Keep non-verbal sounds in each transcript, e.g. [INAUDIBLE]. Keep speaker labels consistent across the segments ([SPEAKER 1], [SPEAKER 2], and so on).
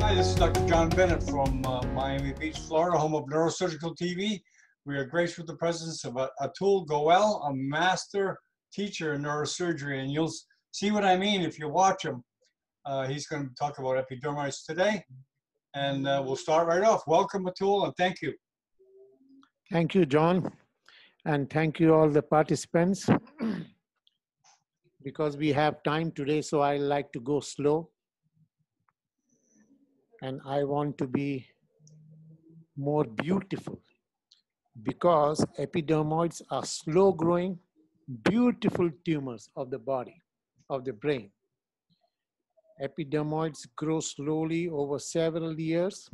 [SPEAKER 1] Hi, this is Dr. John Bennett from uh, Miami Beach, Florida, home of Neurosurgical TV. We are graced with the presence of uh, Atul Goel, a master teacher in neurosurgery, and you'll see what I mean if you watch him. Uh, he's going to talk about epidermoids today, and uh, we'll start right off. Welcome, Atul, and thank you.
[SPEAKER 2] Thank you, John. And thank you all the participants. because we have time today, so I like to go slow. And I want to be more beautiful because epidermoids are slow growing, beautiful tumors of the body, of the brain. Epidermoids grow slowly over several years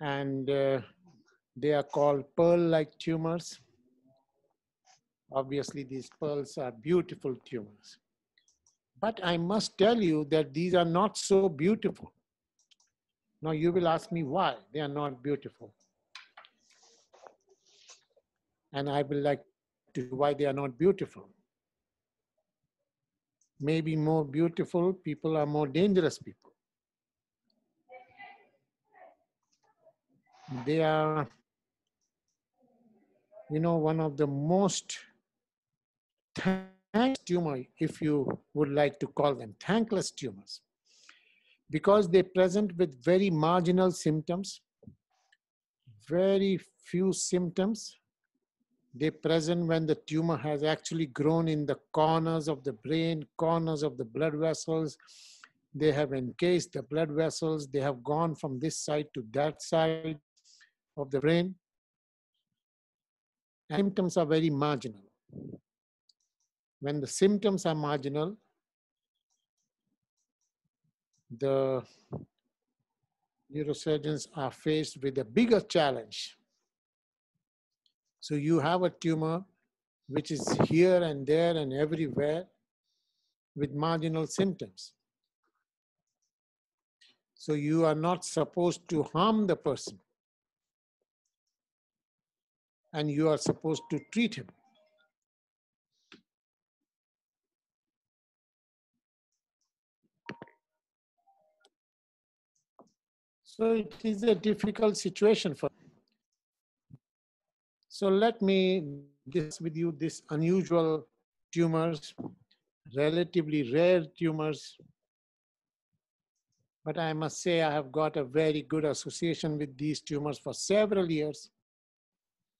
[SPEAKER 2] and uh, they are called pearl-like tumors. Obviously, these pearls are beautiful tumors. But I must tell you that these are not so beautiful. Now you will ask me why they are not beautiful. And I will like to why they are not beautiful. Maybe more beautiful people are more dangerous people. They are, you know, one of the most thankless tumor, if you would like to call them thankless tumors, because they present with very marginal symptoms, very few symptoms. They present when the tumor has actually grown in the corners of the brain, corners of the blood vessels. They have encased the blood vessels. They have gone from this side to that side of the brain. Symptoms are very marginal. When the symptoms are marginal, the neurosurgeons are faced with a bigger challenge. So you have a tumor which is here and there and everywhere with marginal symptoms. So you are not supposed to harm the person and you are supposed to treat him. So it is a difficult situation for. So let me discuss with you this unusual tumors, relatively rare tumors. But I must say I have got a very good association with these tumors for several years.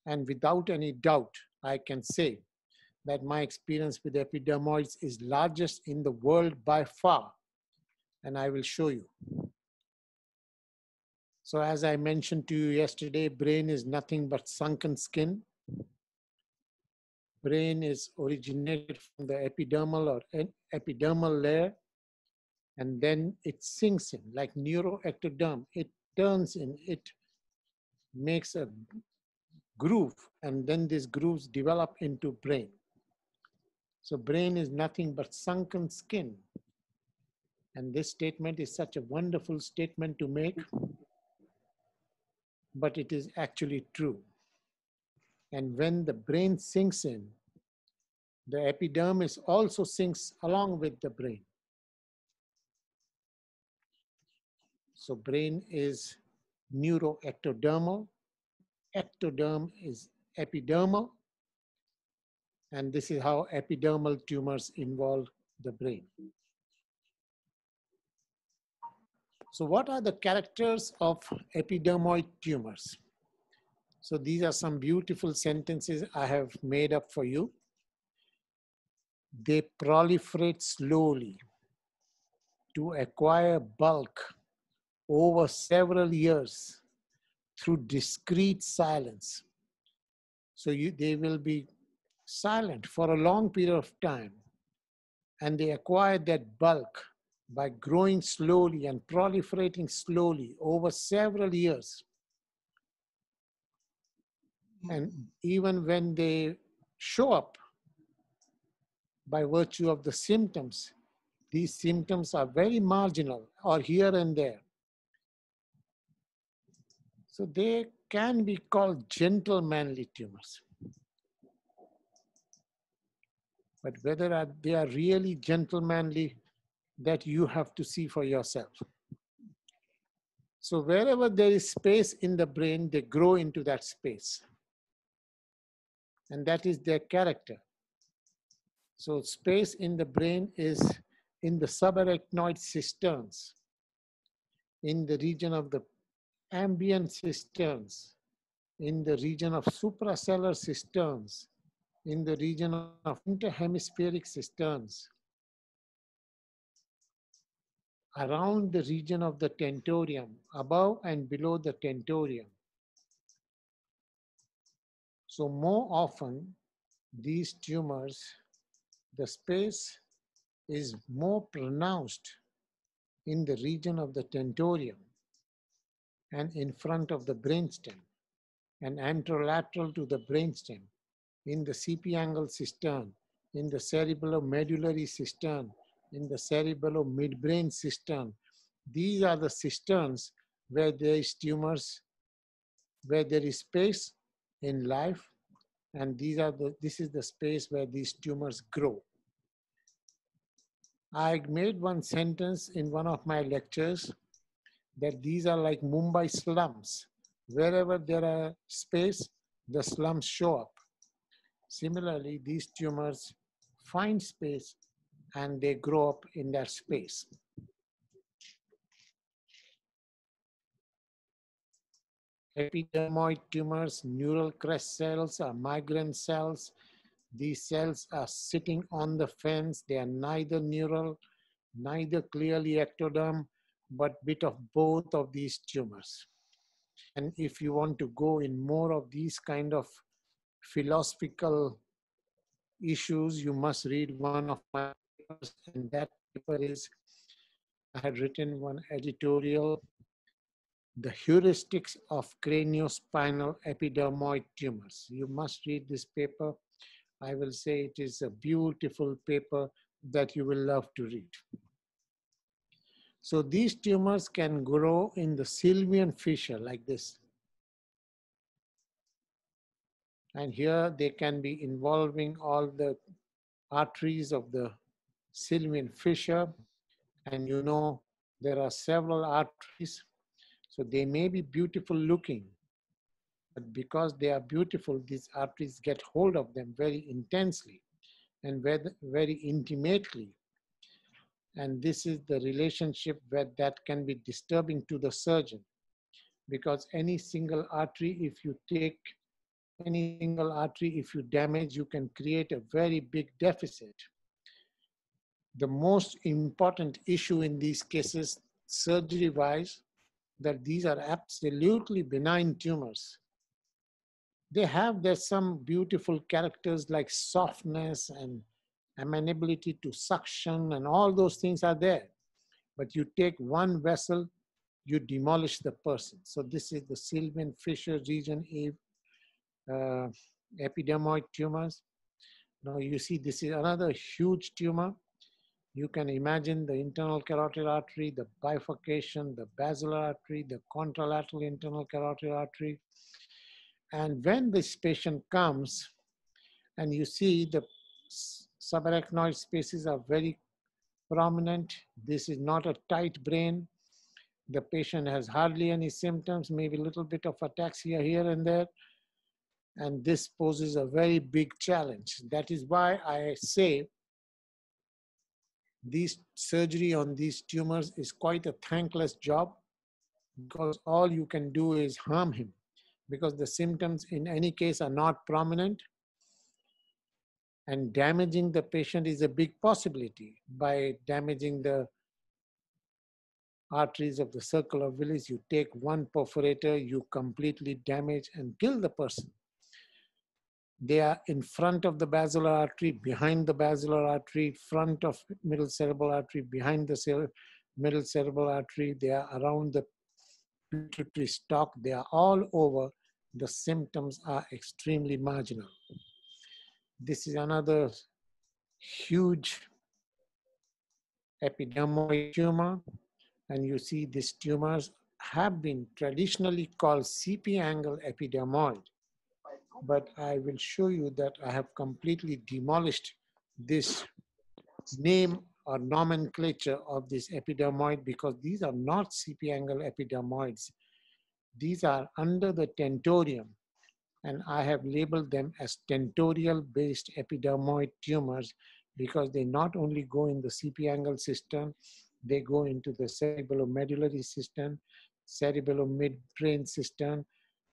[SPEAKER 2] And without any doubt, I can say that my experience with epidermoids is largest in the world by far. And I will show you. So as I mentioned to you yesterday, brain is nothing but sunken skin. Brain is originated from the epidermal or epidermal layer, and then it sinks in like neuroectoderm. It turns in, it makes a groove, and then these grooves develop into brain. So brain is nothing but sunken skin. And this statement is such a wonderful statement to make but it is actually true. And when the brain sinks in, the epidermis also sinks along with the brain. So brain is neuroectodermal, ectoderm is epidermal, and this is how epidermal tumors involve the brain. So what are the characters of epidermoid tumors? So these are some beautiful sentences I have made up for you. They proliferate slowly to acquire bulk over several years through discrete silence. So you, they will be silent for a long period of time and they acquire that bulk by growing slowly and proliferating slowly over several years. And mm-hmm. even when they show up by virtue of the symptoms, these symptoms are very marginal or here and there. So they can be called gentle manly tumors. but whether they are really gentlemanly, that you have to see for yourself. So wherever there is space in the brain, they grow into that space. And that is their character. So space in the brain is in the subarachnoid cisterns, in the region of the ambient cisterns, in the region of suprasellar cisterns, in the region of interhemispheric cisterns, around the region of the tentorium, above and below the tentorium. So more often, these tumors, the space is more pronounced in the region of the tentorium and in front of the brainstem and anterolateral to the brainstem in the CP angle cistern, in the cerebellomedullary cistern, in the cerebello-midbrain cistern. These are the cisterns where there is tumors, where there is space in life, and these are the, this is the space where these tumors grow. I made one sentence in one of my lectures that these are like Mumbai slums. Wherever there are space, the slums show up. Similarly, these tumors find space and they grow up in that space. Epidermoid tumors, neural crest cells are migrant cells. These cells are sitting on the fence. They are neither neural, neither clearly ectoderm, but bit of both of these tumors. And if you want to go in more of these kind of philosophical issues, you must read one of my papers, and that paper is, I had written one editorial, The Heuristics of Craniospinal Epidermoid Tumors. You must read this paper. I will say it is a beautiful paper that you will love to read. So these tumors can grow in the sylvian fissure like this. And here they can be involving all the arteries of the sylvian fissure. And you know, there are several arteries. So they may be beautiful looking, but because they are beautiful, these arteries get hold of them very intensely and very, intimately and this is the relationship where that can be disturbing to the surgeon. Because any single artery, if you take any single artery, if you damage, you can create a very big deficit. The most important issue in these cases, surgery-wise, that these are absolutely benign tumors. They have there's some beautiful characters like softness and amenability to suction and all those things are there. But you take one vessel, you demolish the person. So this is the Sylvian fissure region uh, epidermoid tumors. Now you see this is another huge tumor. You can imagine the internal carotid artery, the bifurcation, the basilar artery, the contralateral internal carotid artery. And when this patient comes and you see the subarachnoid spaces are very prominent. This is not a tight brain. The patient has hardly any symptoms, maybe a little bit of ataxia here and there. And this poses a very big challenge. That is why I say this surgery on these tumors is quite a thankless job because all you can do is harm him because the symptoms in any case are not prominent and damaging the patient is a big possibility by damaging the arteries of the circle of Willis. You take one perforator, you completely damage and kill the person. They are in front of the basilar artery, behind the basilar artery, front of middle cerebral artery, behind the middle cerebral artery. They are around the pituitary stalk. They are all over. The symptoms are extremely marginal. This is another huge epidermoid tumor. And you see these tumors have been traditionally called CP angle epidermoid. But I will show you that I have completely demolished this name or nomenclature of this epidermoid because these are not CP angle epidermoids. These are under the tentorium and I have labeled them as tentorial based epidermoid tumors because they not only go in the CP angle cistern, they go into the cerebellomedullary cistern, cerebellomidbrain cistern,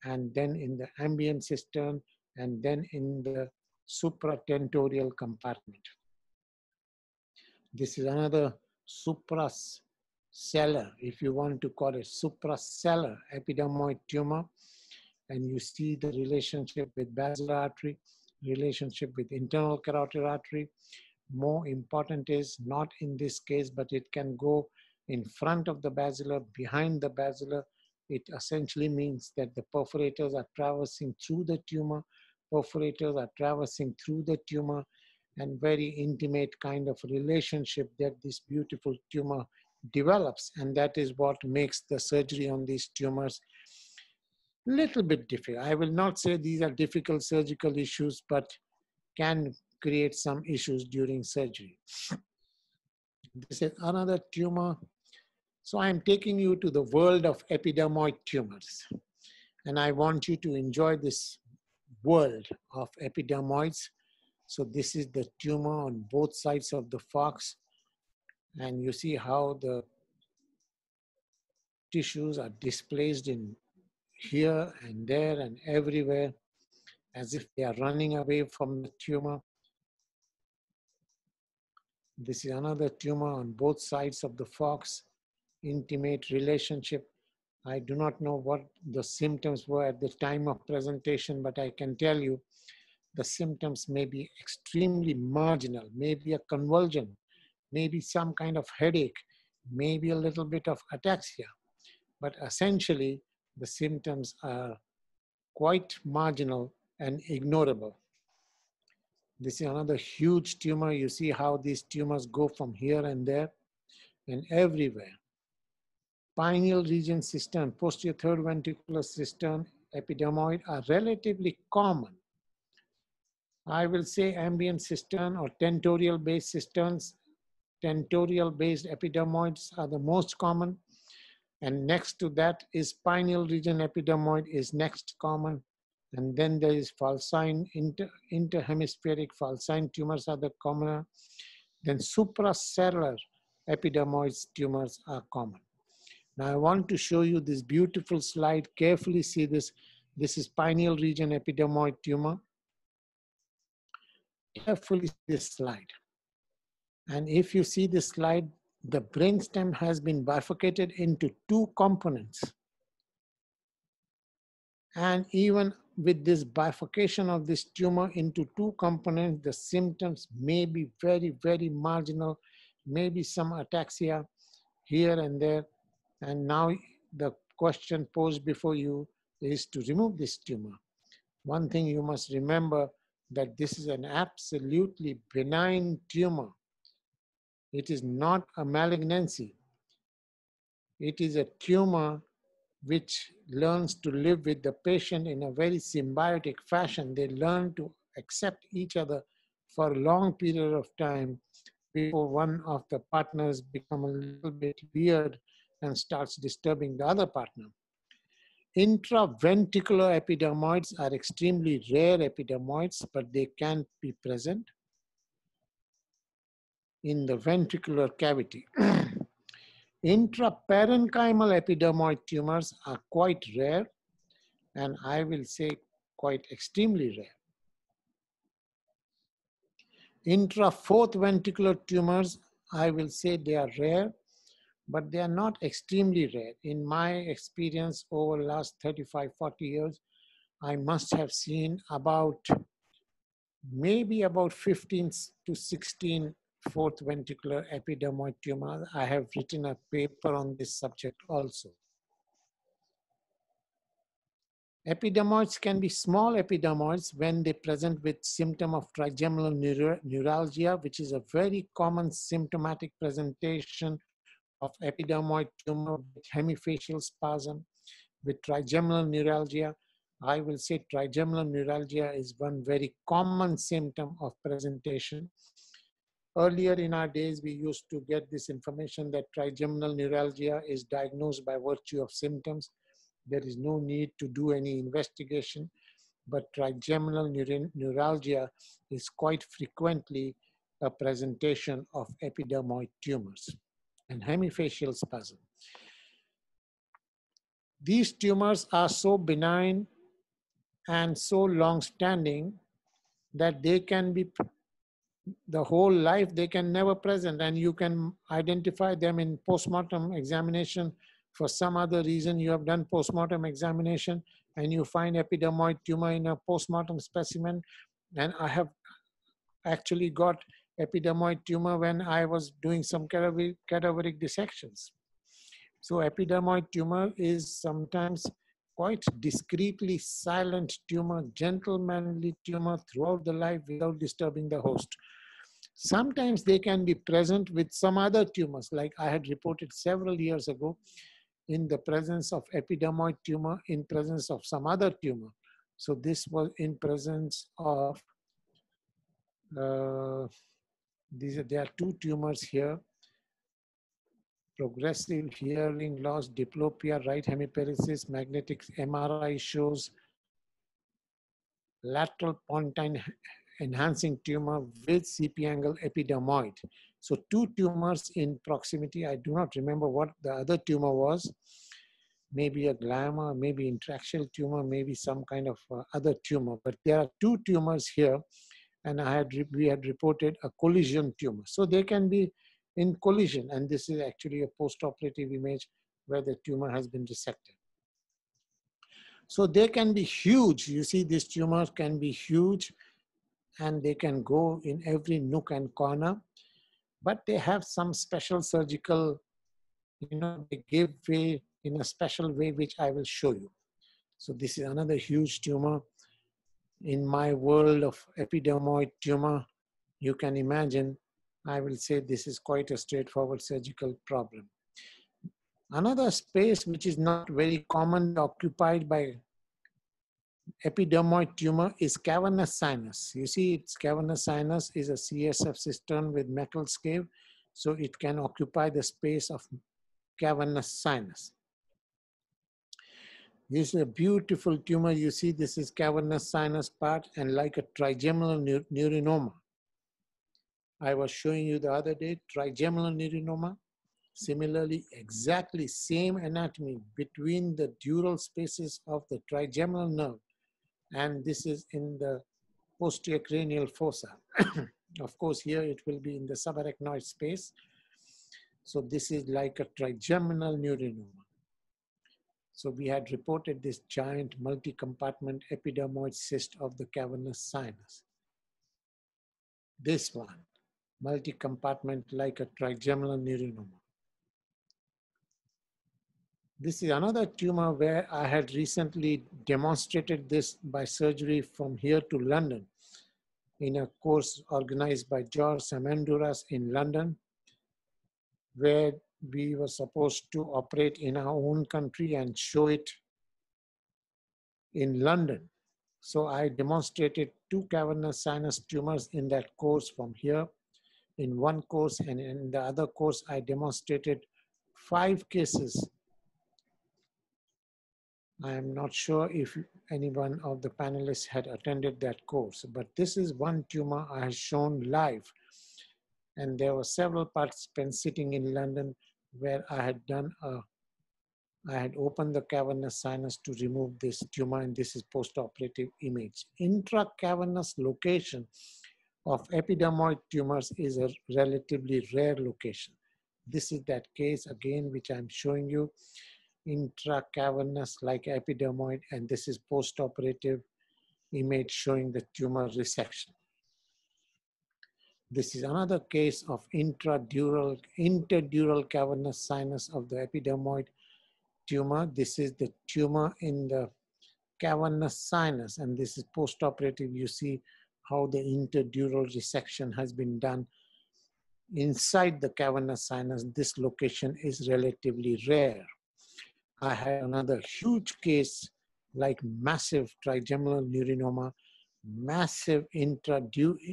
[SPEAKER 2] and then in the ambient cistern, and then in the supratentorial compartment. This is another suprasellar, if you want to call it suprasellar epidermoid tumor. And you see the relationship with basilar artery, relationship with internal carotid artery. More important is not in this case, but it can go in front of the basilar, behind the basilar. It essentially means that the perforators are traversing through the tumor. Perforators are traversing through the tumor and very intimate kind of relationship that this beautiful tumor develops. And that is what makes the surgery on these tumors little bit difficult. I will not say these are difficult surgical issues, but can create some issues during surgery. This is another tumor. So I'm taking you to the world of epidermoid tumors. And I want you to enjoy this world of epidermoids so this is the tumor on both sides of the falx. And you see how the tissues are displaced in here and there and everywhere as if they are running away from the tumor. This is another tumor on both sides of the falx, intimate relationship. I do not know what the symptoms were at the time of presentation, but I can tell you the symptoms may be extremely marginal, maybe a convulsion, maybe some kind of headache, maybe a little bit of ataxia. But essentially, the symptoms are quite marginal and ignorable. This is another huge tumor. You see how these tumors go from here and there and everywhere. Pineal region cistern, posterior third ventricular cistern, epidermoid are relatively common I will say ambient cistern or tentorial based cisterns. Tentorial based epidermoids are the most common. And next to that is pineal region epidermoid is next common. And then there is falcine, inter, interhemispheric falcine tumors are the commoner. Then suprasellar epidermoids tumors are common. Now I want to show you this beautiful slide. Carefully see this. This is pineal region epidermoid tumor carefully this slide. And if you see this slide, the brainstem has been bifurcated into two components. And even with this bifurcation of this tumor into two components, the symptoms may be very, very marginal, maybe some ataxia here and there. And now the question posed before you is to remove this tumor. One thing you must remember that this is an absolutely benign tumor. It is not a malignancy. It is a tumor which learns to live with the patient in a very symbiotic fashion. They learn to accept each other for a long period of time before one of the partners become a little bit weird and starts disturbing the other partner. Intraventricular epidermoids are extremely rare epidermoids, but they can be present in the ventricular cavity. [CLEARS THROAT] Intraparenchymal epidermoid tumors are quite rare, and I will say quite extremely rare. Intra fourth ventricular tumors, I will say they are rare, but they are not extremely rare. In my experience over the last 35, 40 years, I must have seen about maybe about 15 to 16 fourth ventricular epidermoid tumor. I have written a paper on this subject also. Epidermoids can be small epidermoids when they present with symptom of trigeminal neuralgia, which is a very common symptomatic presentation of epidermoid tumor with hemifacial spasm, with trigeminal neuralgia. I will say trigeminal neuralgia is one very common symptom of presentation. Earlier in our days, we used to get this information that trigeminal neuralgia is diagnosed by virtue of symptoms. There is no need to do any investigation, but trigeminal neuralgia is quite frequently a presentation of epidermoid tumors and hemifacial spasm. These tumors are so benign and so long-standing that they can be the whole life they can never present and you can identify them in postmortem examination. For some other reason you have done postmortem examination and you find epidermoid tumor in a postmortem specimen. And i have actually got epidermoid tumor when i was doing some cadaveric dissections. So epidermoid tumor is sometimes quite discreetly silent tumor, gentlemanly tumor throughout the life without disturbing the host. Sometimes they can be present with some other tumors, like I had reported several years ago in the presence of epidermoid tumor in presence of some other tumor. So this was in presence of, uh, these are, there are two tumors here progressive hearing loss, diplopia, right hemiparesis, magnetic MRI shows lateral pontine enhancing tumor with CP angle epidermoid. So two tumors in proximity. I do not remember what the other tumor was. Maybe a glioma, maybe intraxial tumor, maybe some kind of uh, other tumor. But there are two tumors here, and I had we had reported a collision tumor. So they can be in collision. And this is actually a post-operative image where the tumor has been resected. So they can be huge. You see, these tumors can be huge and they can go in every nook and corner, but they have some special surgical, you know, they give way in a special way, which I will show you. So this is another huge tumor. In my world of epidermoid tumor, you can imagine I will say this is quite a straightforward surgical problem. Another space which is not very commonly occupied by epidermoid tumor is cavernous sinus. You see, its cavernous sinus is a CSF cistern with Meckel's cave, so it can occupy the space of cavernous sinus. This is a beautiful tumor. You see, this is cavernous sinus part and like a trigeminal neurinoma. I was showing you the other day, trigeminal neurinoma. Similarly, exactly same anatomy between the dural spaces of the trigeminal nerve. And this is in the posterior cranial fossa. [COUGHS] of course, here it will be in the subarachnoid space. So this is like a trigeminal neurinoma. So we had reported this giant multi-compartment epidermoid cyst of the cavernous sinus. This one multi-compartment like a trigeminal neurinoma. This is another tumor where I had recently demonstrated this by surgery from here to London in a course organized by George Samandouras in London, where we were supposed to operate in our own country and show it in London. So I demonstrated two cavernous sinus tumors in that course from here in one course and in the other course I demonstrated five cases. I am not sure if anyone of the panelists had attended that course, but this is one tumor I have shown live. And there were several participants sitting in London where I had done a, I had opened the cavernous sinus to remove this tumor and this is post-operative image. Intracavernous location of epidermoid tumors is a relatively rare location. This is that case again, which I'm showing you, intracavernous like epidermoid, and this is post-operative image showing the tumor resection. This is another case of intradural, interdural cavernous sinus of the epidermoid tumor. This is the tumor in the cavernous sinus, and this is post-operative. You see how the interdural resection has been done inside the cavernous sinus. This location is relatively rare. I had another huge case like massive trigeminal neurinoma massive interdural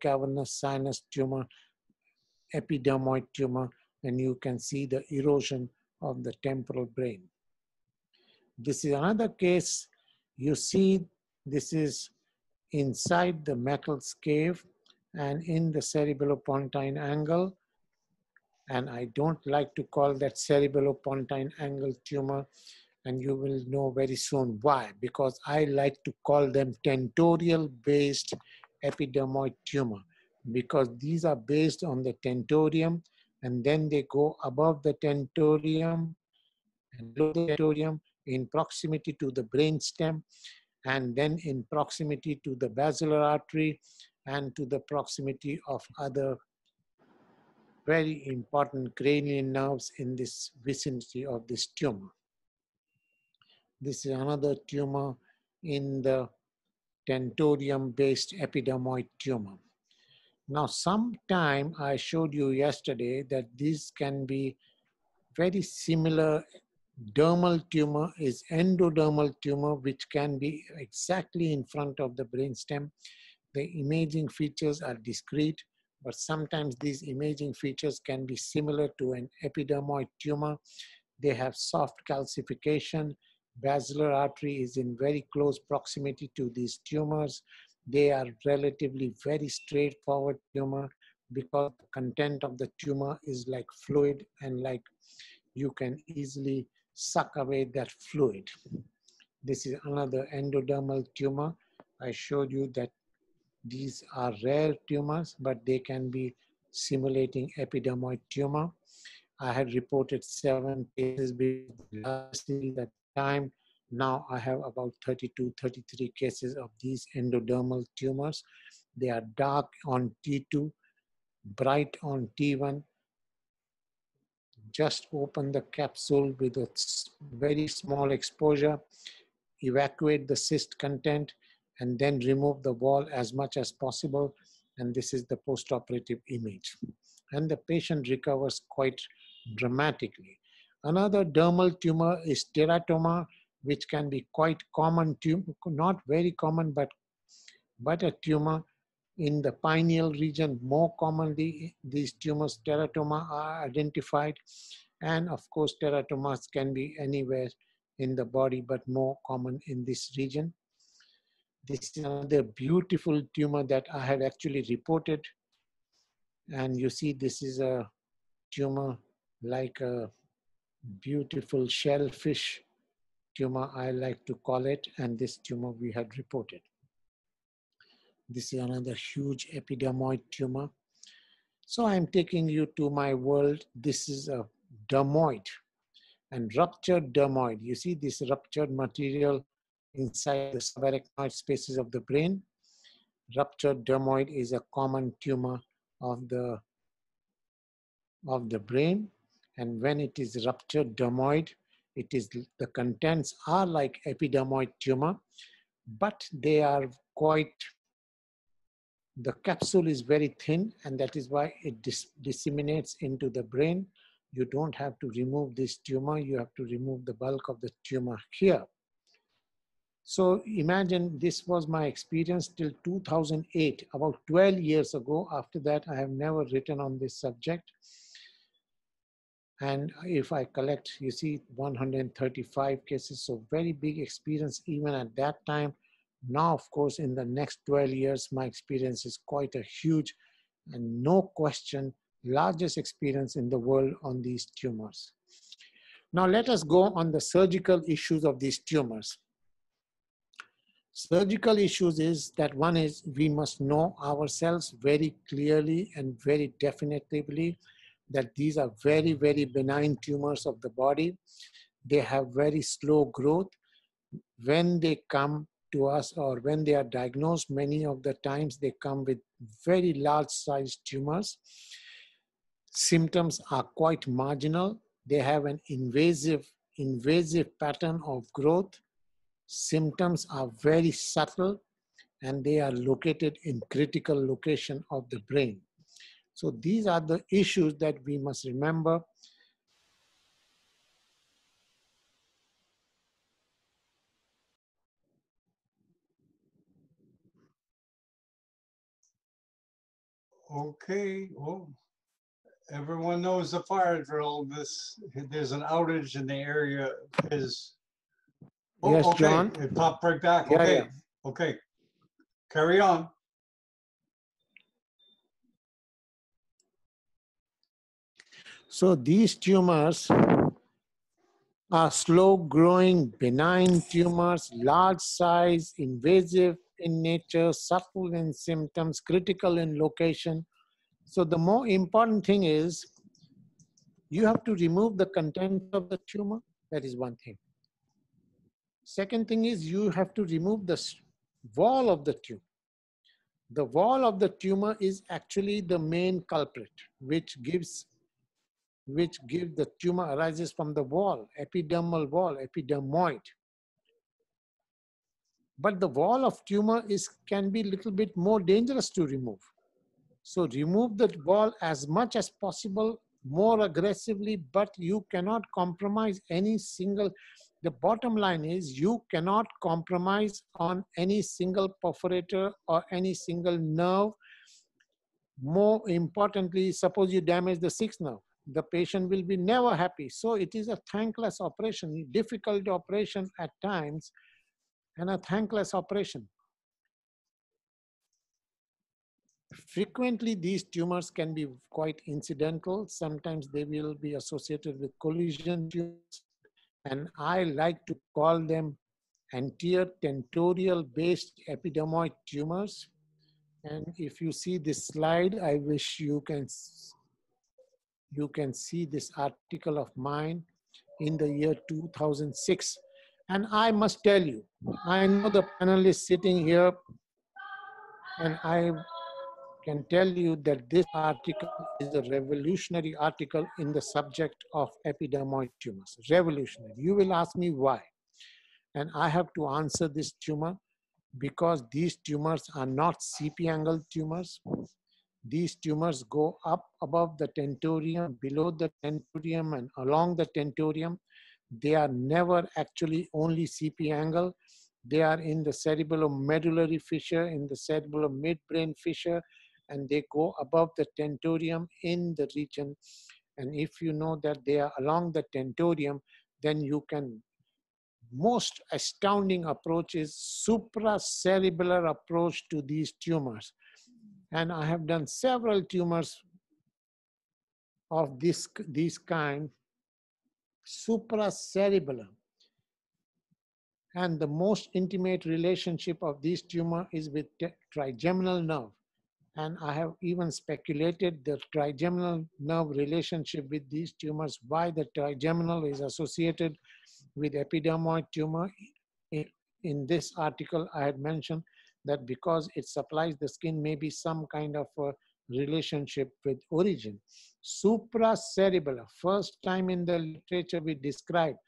[SPEAKER 2] cavernous sinus tumor, epidermoid tumor, and you can see the erosion of the temporal brain. This is another case. You see this is inside the Meckel's cave and in the cerebellopontine angle. And I don't like to call that cerebellopontine angle tumor and you will know very soon why. Because I like to call them tentorial-based epidermoid tumor because these are based on the tentorium and then they go above the tentorium and below the tentorium in proximity to the brain stem and then in proximity to the basilar artery and to the proximity of other very important cranial nerves in this vicinity of this tumor. This is another tumor in the tentorium-based epidermoid tumor. Now, sometime I showed you yesterday that these can be very similar dermal tumor is endodermal tumor, which can be exactly in front of the brainstem. The imaging features are discrete, but sometimes these imaging features can be similar to an epidermoid tumor. They have soft calcification. Basilar artery is in very close proximity to these tumors. They are relatively very straightforward tumor because the content of the tumor is like fluid and like you can easily suck away that fluid. This is another endodermal tumor. I showed you that these are rare tumors, but they can be simulating epidermoid tumor. I had reported seven cases last at time. Now I have about 32, 33 cases of these endodermal tumors. They are dark on T2, bright on T1, just open the capsule with a very small exposure, evacuate the cyst content, and then remove the wall as much as possible. And this is the postoperative image. And the patient recovers quite dramatically. Another dermal tumor is teratoma, which can be quite common not very common, but, but a tumor in the pineal region, more commonly, these tumors, teratoma, are identified. And of course, teratomas can be anywhere in the body, but more common in this region. This is another beautiful tumor that I have actually reported. And you see, this is a tumor like a beautiful shellfish tumor, I like to call it. And this tumor we had reported. This is another huge epidermoid tumor. So I'm taking you to my world. This is a dermoid and ruptured dermoid. You see this ruptured material inside the subarachnoid spaces of the brain. Ruptured dermoid is a common tumor of the, of the brain. And when it is ruptured dermoid, it is the contents are like epidermoid tumor, but they are quite the capsule is very thin and that is why it dis disseminates into the brain. You don't have to remove this tumor, you have to remove the bulk of the tumor here. So imagine this was my experience till 2008, about 12 years ago. After that, I have never written on this subject. And if I collect, you see 135 cases, so very big experience even at that time. Now, of course, in the next 12 years, my experience is quite a huge and no question, largest experience in the world on these tumors. Now let us go on the surgical issues of these tumors. Surgical issues is that one is we must know ourselves very clearly and very definitively that these are very, very benign tumors of the body. They have very slow growth. When they come to us or when they are diagnosed, many of the times they come with very large sized tumors. Symptoms are quite marginal. They have an invasive, invasive pattern of growth. Symptoms are very subtle and they are located in critical location of the brain. So these are the issues that we must remember
[SPEAKER 1] Okay, well, everyone knows the fire drill. This, there's an outage in the area is. Oh,
[SPEAKER 2] Yes,
[SPEAKER 1] okay,
[SPEAKER 2] John?
[SPEAKER 1] It popped right back.
[SPEAKER 2] Yeah,
[SPEAKER 1] Okay,
[SPEAKER 2] yeah.
[SPEAKER 1] okay. Carry on.
[SPEAKER 2] So these tumors are slow growing benign tumors, large size, invasive in nature, subtle in symptoms, critical in location. So the more important thing is you have to remove the content of the tumor. That is one thing. Second thing is you have to remove the wall of the tumor. The wall of the tumor is actually the main culprit, which gives which give the tumor arises from the wall, epidermal wall, epidermoid. But the wall of tumor is can be a little bit more dangerous to remove. So remove the wall as much as possible, more aggressively, but you cannot compromise any single. The bottom line is you cannot compromise on any single perforator or any single nerve. More importantly, suppose you damage the sixth nerve the patient will be never happy. So it is a thankless operation, difficult operation at times, and a thankless operation. Frequently, these tumors can be quite incidental. Sometimes they will be associated with collision tumors, and I like to call them anterior tentorial based epidermoid tumors. And if you see this slide, I wish you can you can see this article of mine in the year 2006. And I must tell you, I know the panelists sitting here, and I can tell you that this article is a revolutionary article in the subject of epidermoid tumors. Revolutionary. You will ask me why. And I have to answer this tumor because these tumors are not CP angle tumors. These tumors go up above the tentorium, below the tentorium, and along the tentorium. They are never actually only CP angle. They are in the cerebellomedullary fissure, in the cerebellum midbrain fissure, and they go above the tentorium in the region. And if you know that they are along the tentorium, then you can most astounding approach is supracerebellar approach to these tumors. And I have done several tumors of this, this kind, supracerebellar. And the most intimate relationship of this tumor is with trigeminal nerve. And I have even speculated the trigeminal nerve relationship with these tumors, why the trigeminal is associated with epidermoid tumor. In, this article, I had mentioned that because it supplies the skin, maybe some kind of relationship with origin. Supracerebellar, first time in the literature we described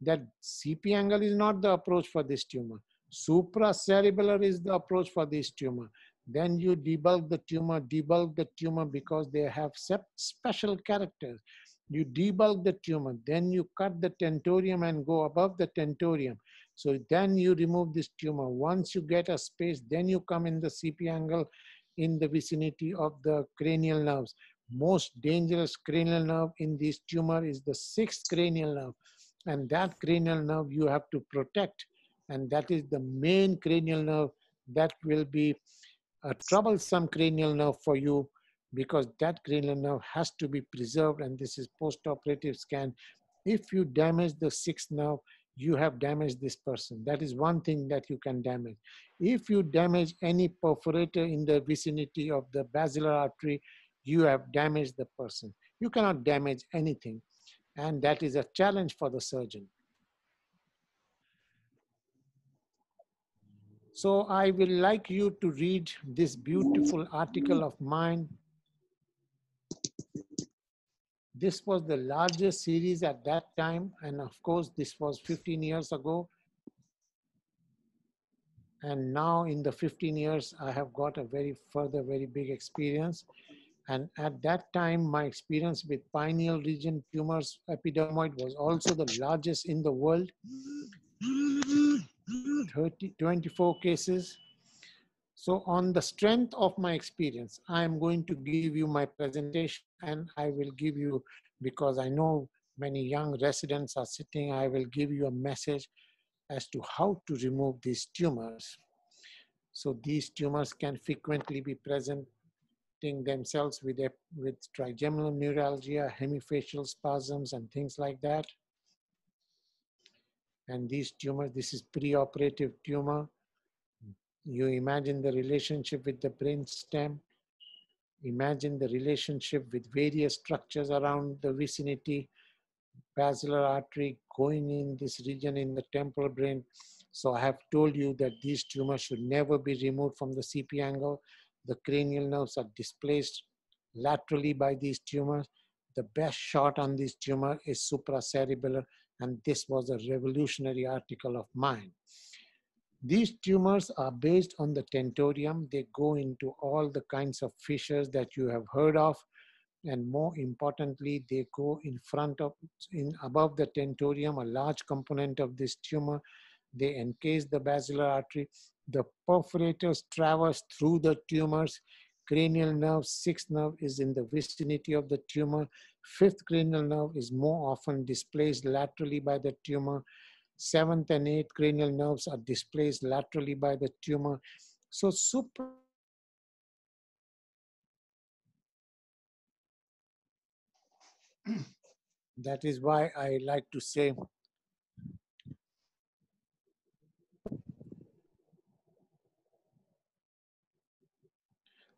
[SPEAKER 2] that CP angle is not the approach for this tumor. Supracerebellar is the approach for this tumor. Then you debulk the tumor, debulk the tumor because they have special characters. You debulk the tumor, then you cut the tentorium and go above the tentorium. So then you remove this tumor. Once you get a space, then you come in the CP angle in the vicinity of the cranial nerves. Most dangerous cranial nerve in this tumor is the sixth cranial nerve. And that cranial nerve you have to protect. And that is the main cranial nerve that will be a troublesome cranial nerve for you because that cranial nerve has to be preserved and this is post-operative scan. If you damage the sixth nerve, you have damaged this person. That is one thing that you can damage. If you damage any perforator in the vicinity of the basilar artery, you have damaged the person. You cannot damage anything. And that is a challenge for the surgeon. So I will like you to read this beautiful article of mine. This was the largest series at that time. And of course, this was 15 years ago. And now in the 15 years, I have got a very further, very big experience. And at that time, my experience with pineal region tumors epidermoid was also the largest in the world. 30, 24 cases. So on the strength of my experience, I am going to give you my presentation and I will give you, because I know many young residents are sitting, I will give you a message as to how to remove these tumors. So these tumors can frequently be presenting themselves with, a, with trigeminal neuralgia, hemifacial spasms, and things like that. And these tumors, this is preoperative tumor. You imagine the relationship with the brain stem. Imagine the relationship with various structures around the vicinity, basilar artery going in this region in the temporal brain. So I have told you that these tumors should never be removed from the CP angle. The cranial nerves are displaced laterally by these tumors. The best shot on this tumor is supracerebellar, and this was a revolutionary article of mine. These tumors are based on the tentorium. They go into all the kinds of fissures that you have heard of. And more importantly, they go in front of, in above the tentorium, a large component of this tumor. They encase the basilar artery. The perforators traverse through the tumors. Cranial nerve, sixth nerve is in the vicinity of the tumor. Fifth cranial nerve is more often displaced laterally by the tumor seventh and eighth cranial nerves are displaced laterally by the tumor. So super [CLEARS THROAT] that is why I like to say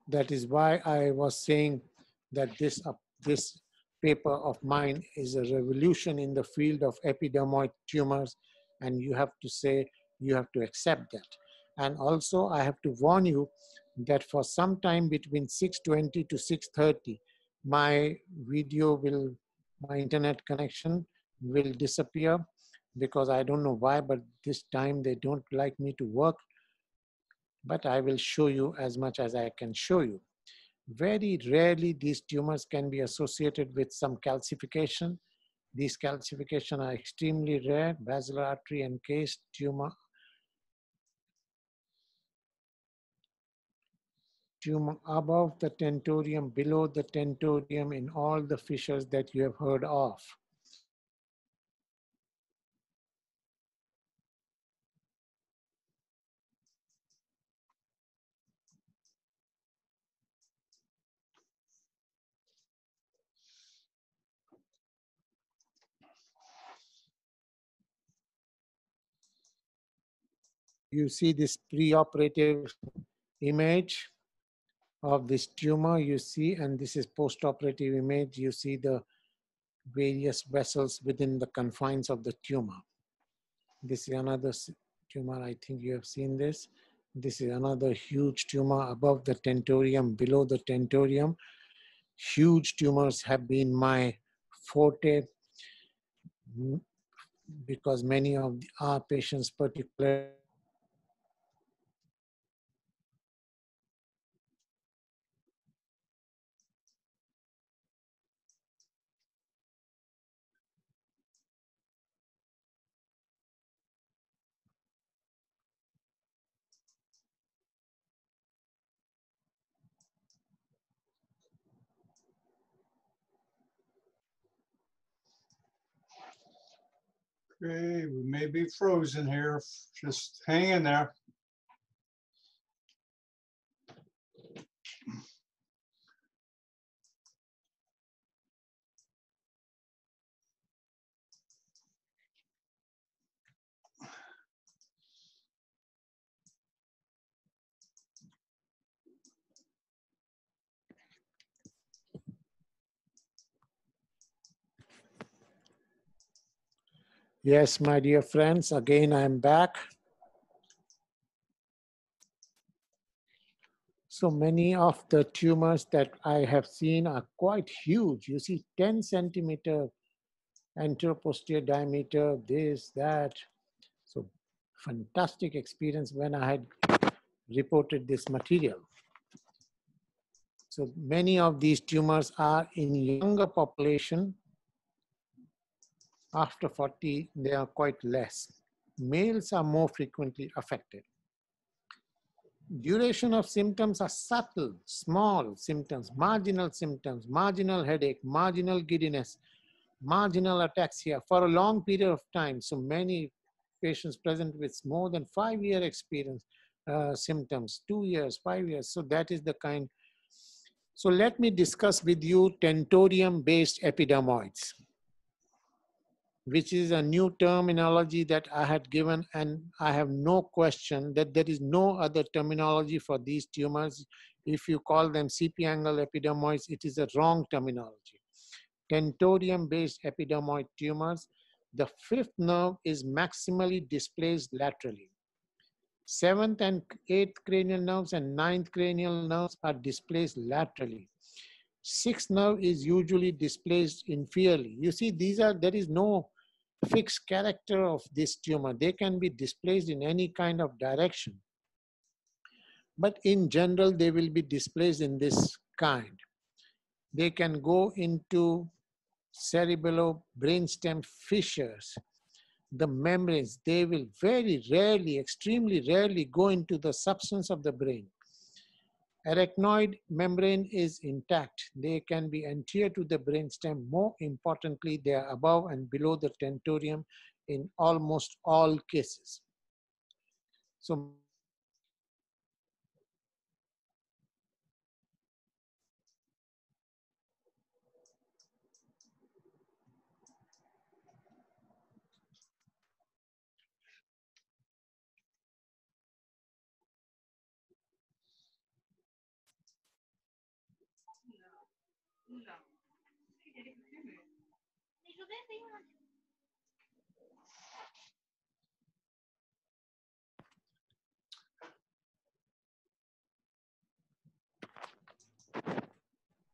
[SPEAKER 2] that is why I was saying that this uh, this paper of mine is a revolution in the field of epidermoid tumors and you have to say you have to accept that. And also i have to warn you that for some time between 620 to 630 my video will my internet connection will disappear because i don't know why but this time they don't like me to work. But i will show you as much as i can show you. Very rarely these tumors can be associated with some calcification these calcifications are extremely rare, basilar artery encased tumor. Tumor above the tentorium, below the tentorium in all the fissures that you have heard of. You see this preoperative image of this tumor you see, and this is postoperative image. You see the various vessels within the confines of the tumor. This is another tumor. I think you have seen this. This is another huge tumor above the tentorium, below the tentorium. Huge tumors have been my forte because many of our patients, particularly
[SPEAKER 1] Okay, we may be frozen here. Just hang in there.
[SPEAKER 2] Yes, my dear friends, again, I'm back. So many of the tumors that I have seen are quite huge. You see 10 centimeter anteroposterior diameter, this, that. So fantastic experience when I had reported this material. So many of these tumors are in younger population after 40, they are quite less. Males are more frequently affected. duration of symptoms are subtle, small symptoms, marginal symptoms, marginal headache, marginal giddiness, marginal ataxia for a long period of time. So many patients present with more than five year experience uh, symptoms, two years, five years. So that is the kind. So let me discuss with you tentorium based epidermoids which is a new terminology that I had given and I have no question that there is no other terminology for these tumors. If you call them CP angle epidermoids, it is a wrong terminology. Tentorium-based epidermoid tumors, the fifth nerve is maximally displaced laterally. Seventh and eighth cranial nerves and ninth cranial nerves are displaced laterally. Sixth nerve is usually displaced inferiorly. You see, these are, there is no fixed character of this tumor. They can be displaced in any kind of direction. But in general, they will be displaced in this kind. They can go into cerebellar brainstem fissures. The membranes, they will very rarely, extremely rarely go into the substance of the brain. Arachnoid membrane is intact. They can be anterior to the brainstem. More importantly, they are above and below the tentorium in almost all cases. So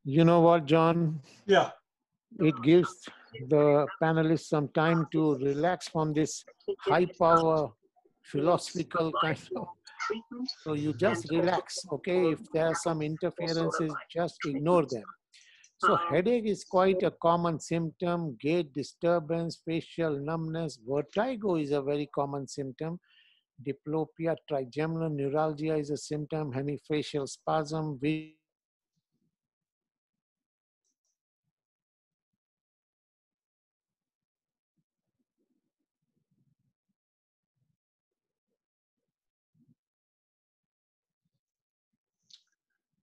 [SPEAKER 2] You know what, John?
[SPEAKER 1] Yeah.
[SPEAKER 2] It gives the panelists some time to relax from this high power philosophical kind of. [LAUGHS] So you just relax, okay? If there are some interferences, just ignore them. So uh-huh. headache is quite a common symptom, gait disturbance, facial numbness, vertigo is a very common symptom. Diplopia, trigeminal neuralgia is a symptom, hemifacial spasm,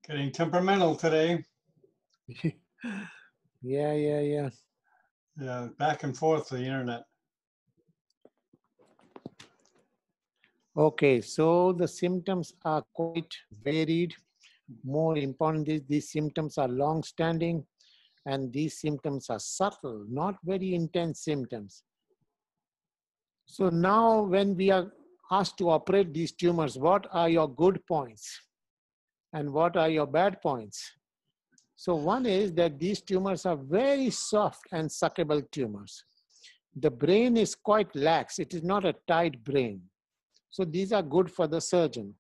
[SPEAKER 1] Getting temperamental today. [LAUGHS]
[SPEAKER 2] yeah, yeah, yeah.
[SPEAKER 1] Yeah, back and forth the internet.
[SPEAKER 2] Okay, so the symptoms are quite varied. More importantly, these symptoms are long-standing and these symptoms are subtle, not very intense symptoms. So now when we are asked to operate these tumors, what are your good points? and what are your bad points. So one is that these tumors are very soft and suckable tumors. The brain is quite lax. It is not a tight brain. So these are good for the surgeon.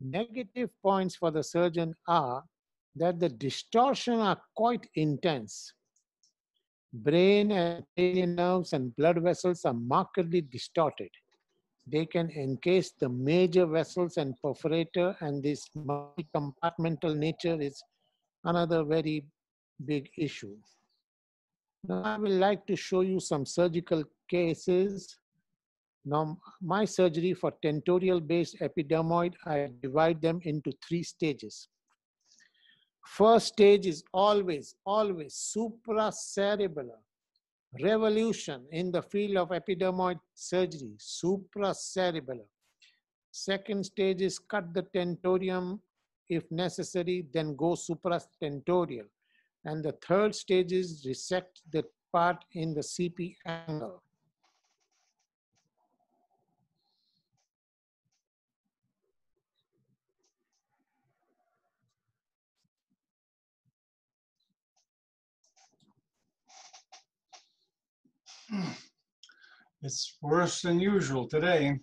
[SPEAKER 2] Negative points for the surgeon are that the distortion are quite intense. Brain and nerves and blood vessels are markedly distorted. They can encase the major vessels and perforator and this multi-compartmental nature is another very big issue. Now I would like to show you some surgical cases now, my surgery for tentorial-based epidermoid, I divide them into three stages. First stage is always, always supracerebellar revolution in the field of epidermoid surgery, supracerebellar. Second stage is cut the tentorium if necessary, then go supratentorial. And the third stage is resect the part in the CP angle. Hmm.
[SPEAKER 1] It's worse than usual today.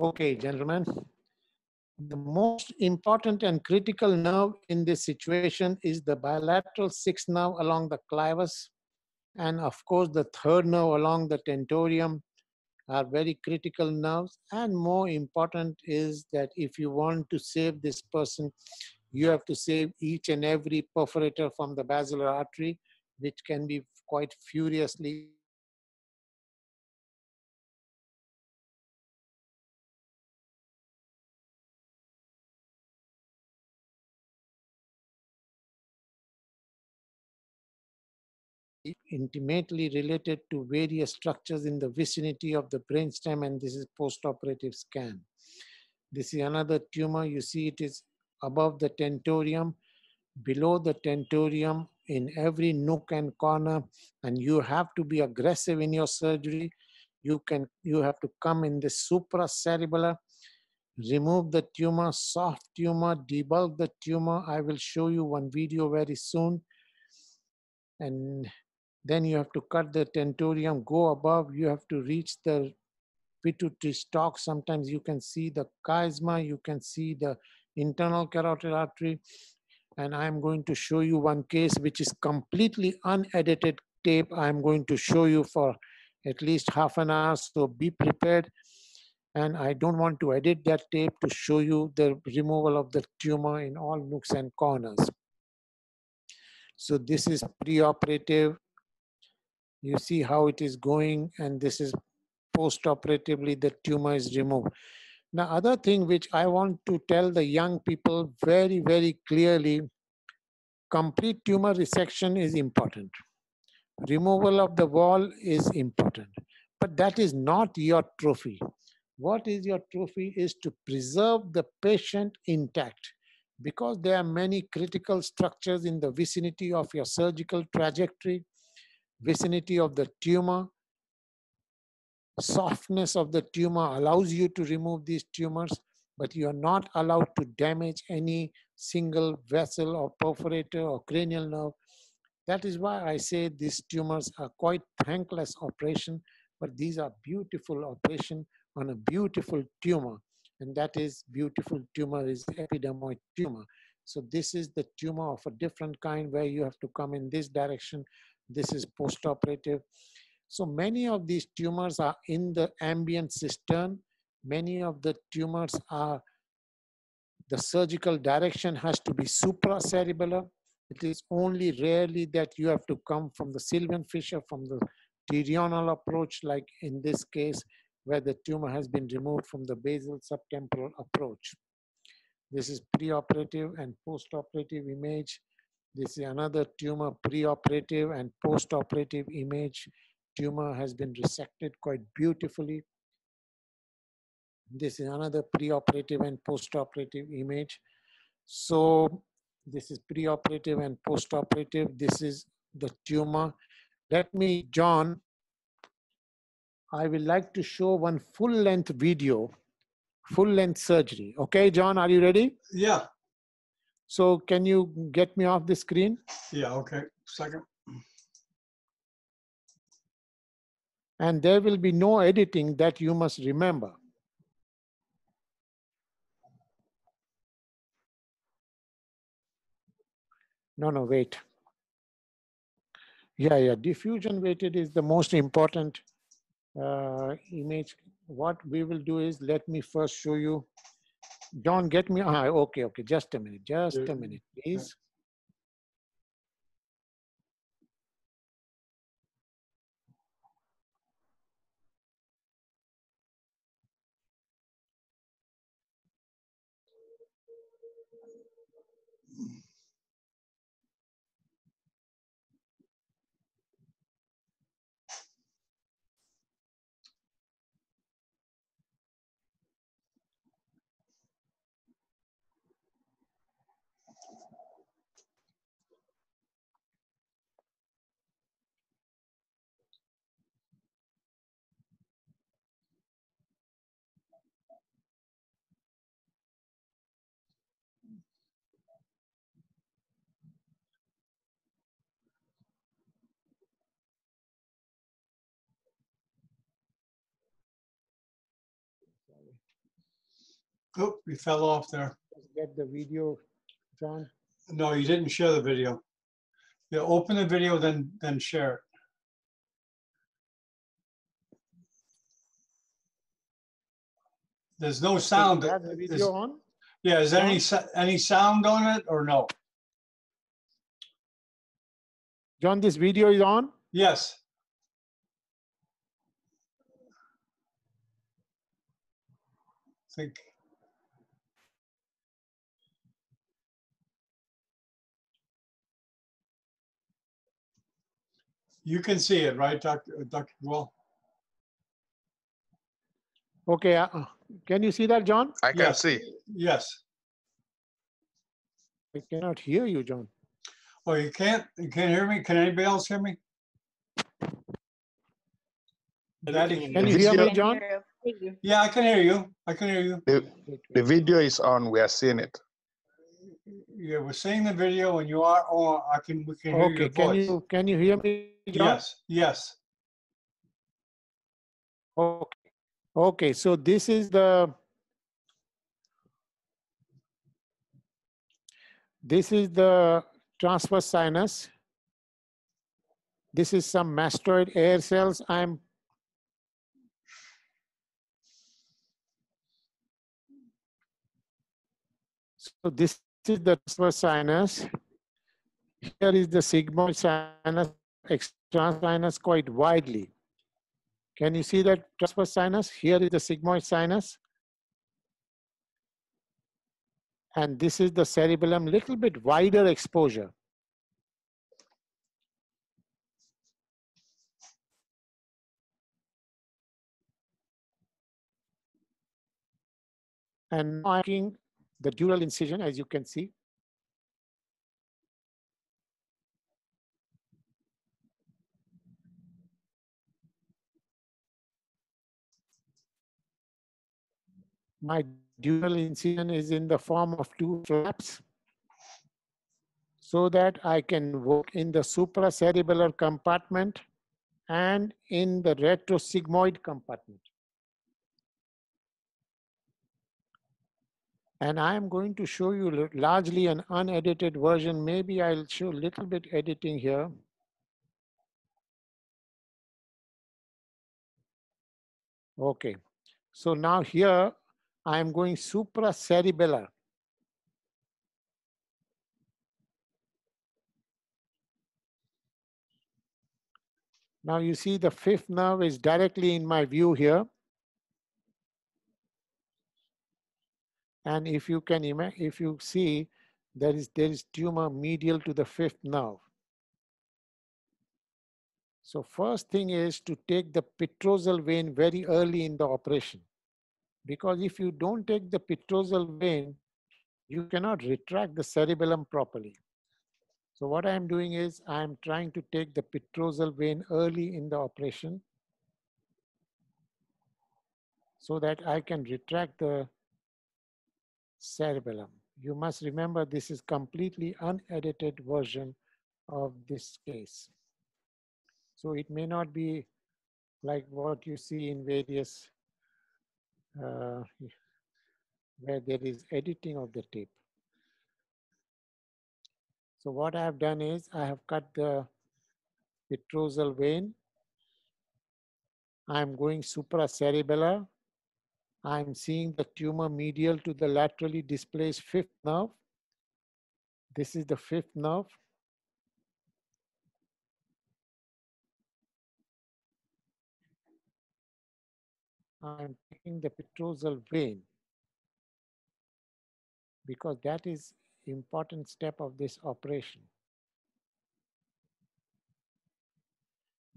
[SPEAKER 2] Okay, gentlemen. The most important and critical nerve in this situation is the bilateral sixth nerve along the clivus. And of course, the third nerve along the tentorium are very critical nerves. And more important is that if you want to save this person, you have to save each and every perforator from the basilar artery, which can be quite furiously intimately related to various structures in the vicinity of the brainstem and this is postoperative scan. This is another tumor. You see it is above the tentorium, below the tentorium in every nook and corner and you have to be aggressive in your surgery. You can you have to come in the supracerebellar, remove the tumor, soft tumor, debulk the tumor. I will show you one video very soon. And then you have to cut the tentorium, go above, you have to reach the pituitary stalk. Sometimes you can see the chiasma, you can see the internal carotid artery. And I'm going to show you one case which is completely unedited tape. I'm going to show you for at least half an hour, so be prepared. And I don't want to edit that tape to show you the removal of the tumor in all nooks and corners. So this is preoperative you see how it is going and this is post-operatively the tumor is removed. Now, other thing which I want to tell the young people very, very clearly, complete tumor resection is important. Removal of the wall is important, but that is not your trophy. What is your trophy is to preserve the patient intact because there are many critical structures in the vicinity of your surgical trajectory vicinity of the tumor. Softness of the tumor allows you to remove these tumors, but you are not allowed to damage any single vessel or perforator or cranial nerve. That is why I say these tumors are quite thankless operation, but these are beautiful operation on a beautiful tumor. And that is beautiful tumor is epidermoid tumor. So this is the tumor of a different kind where you have to come in this direction this is postoperative. So many of these tumors are in the ambient cistern. Many of the tumors are, the surgical direction has to be supracerebellar. It is only rarely that you have to come from the Sylvian fissure, from the pterional approach, like in this case, where the tumor has been removed from the basal subtemporal approach. This is preoperative and postoperative image. This is another tumor preoperative and postoperative image. Tumor has been resected quite beautifully. This is another preoperative and postoperative image. So this is preoperative and postoperative. This is the tumor. Let me, John, I will like to show one full length video, full length surgery. Okay, John, are you ready?
[SPEAKER 1] Yeah.
[SPEAKER 2] So can you get me off the screen?
[SPEAKER 1] Yeah, okay. Second.
[SPEAKER 2] And there will be no editing that you must remember. No, no, wait. Yeah, yeah, diffusion weighted is the most important uh, image. What we will do is, let me first show you don't get me. Ah, okay, okay. Just a minute. Just a minute, please.
[SPEAKER 1] Oh, we fell off there.
[SPEAKER 2] Get the video, John.
[SPEAKER 1] No, you didn't share the video. Yeah, open the video, then, then share it. There's no sound.
[SPEAKER 2] Is the
[SPEAKER 1] Is-
[SPEAKER 2] video on?
[SPEAKER 1] Yeah, is there any, any sound on it or no?
[SPEAKER 2] John, this video is on?
[SPEAKER 1] Yes. Think. You can see it, right, Dr. Dr. Goel?
[SPEAKER 2] Okay, uh, uh, can you see that, John?
[SPEAKER 3] I can
[SPEAKER 1] Yes.
[SPEAKER 3] see.
[SPEAKER 1] Yes.
[SPEAKER 2] I cannot hear you, John.
[SPEAKER 1] Oh, you can't, you can't hear me? Can anybody else hear me? Daddy?
[SPEAKER 2] Can you hear me, John?
[SPEAKER 1] Yeah, I can hear you. I can hear you.
[SPEAKER 3] The, the video is on. We are seeing it.
[SPEAKER 1] Yeah, we're seeing the video and you are or I can, we can hear
[SPEAKER 2] Okay,
[SPEAKER 1] your
[SPEAKER 2] can
[SPEAKER 1] voice.
[SPEAKER 2] you, can you hear me, John?
[SPEAKER 1] Yes, yes.
[SPEAKER 2] Okay, okay, so this is the this is the transverse sinus. This is some mastoid air cells. I'm so this is the transverse sinus. Here is the sigmoid sinus, extra sinus quite widely. Can you see that transverse sinus? Here is the sigmoid sinus. And this is the cerebellum, little bit wider exposure. And marking the dural incision, as you can see. My dural incision is in the form of two flaps so that I can work in the supracerebellar compartment and in the retrosigmoid compartment. And I am going to show you largely an unedited version. Maybe I'll show a little bit editing here. Okay, so now here I am going supracerebellar. Now you see the fifth nerve is directly in my view here. And if you can ima- if you see there is there is tumor medial to the fifth nerve. So first thing is to take the petrosal vein very early in the operation. Because if you don't take the petrosal vein, you cannot retract the cerebellum properly. So what I'm doing is I'm trying to take the petrosal vein early in the operation so that I can retract the cerebellum. You must remember this is completely unedited version of this case. So it may not be like what you see in various uh, where there is editing of the tape. So what I have done is I have cut the petrosal vein. I am going supracerebellar. I am seeing the tumor medial to the laterally displaced fifth nerve. This is the fifth nerve. I am taking the petrosal vein because that is important step of this operation.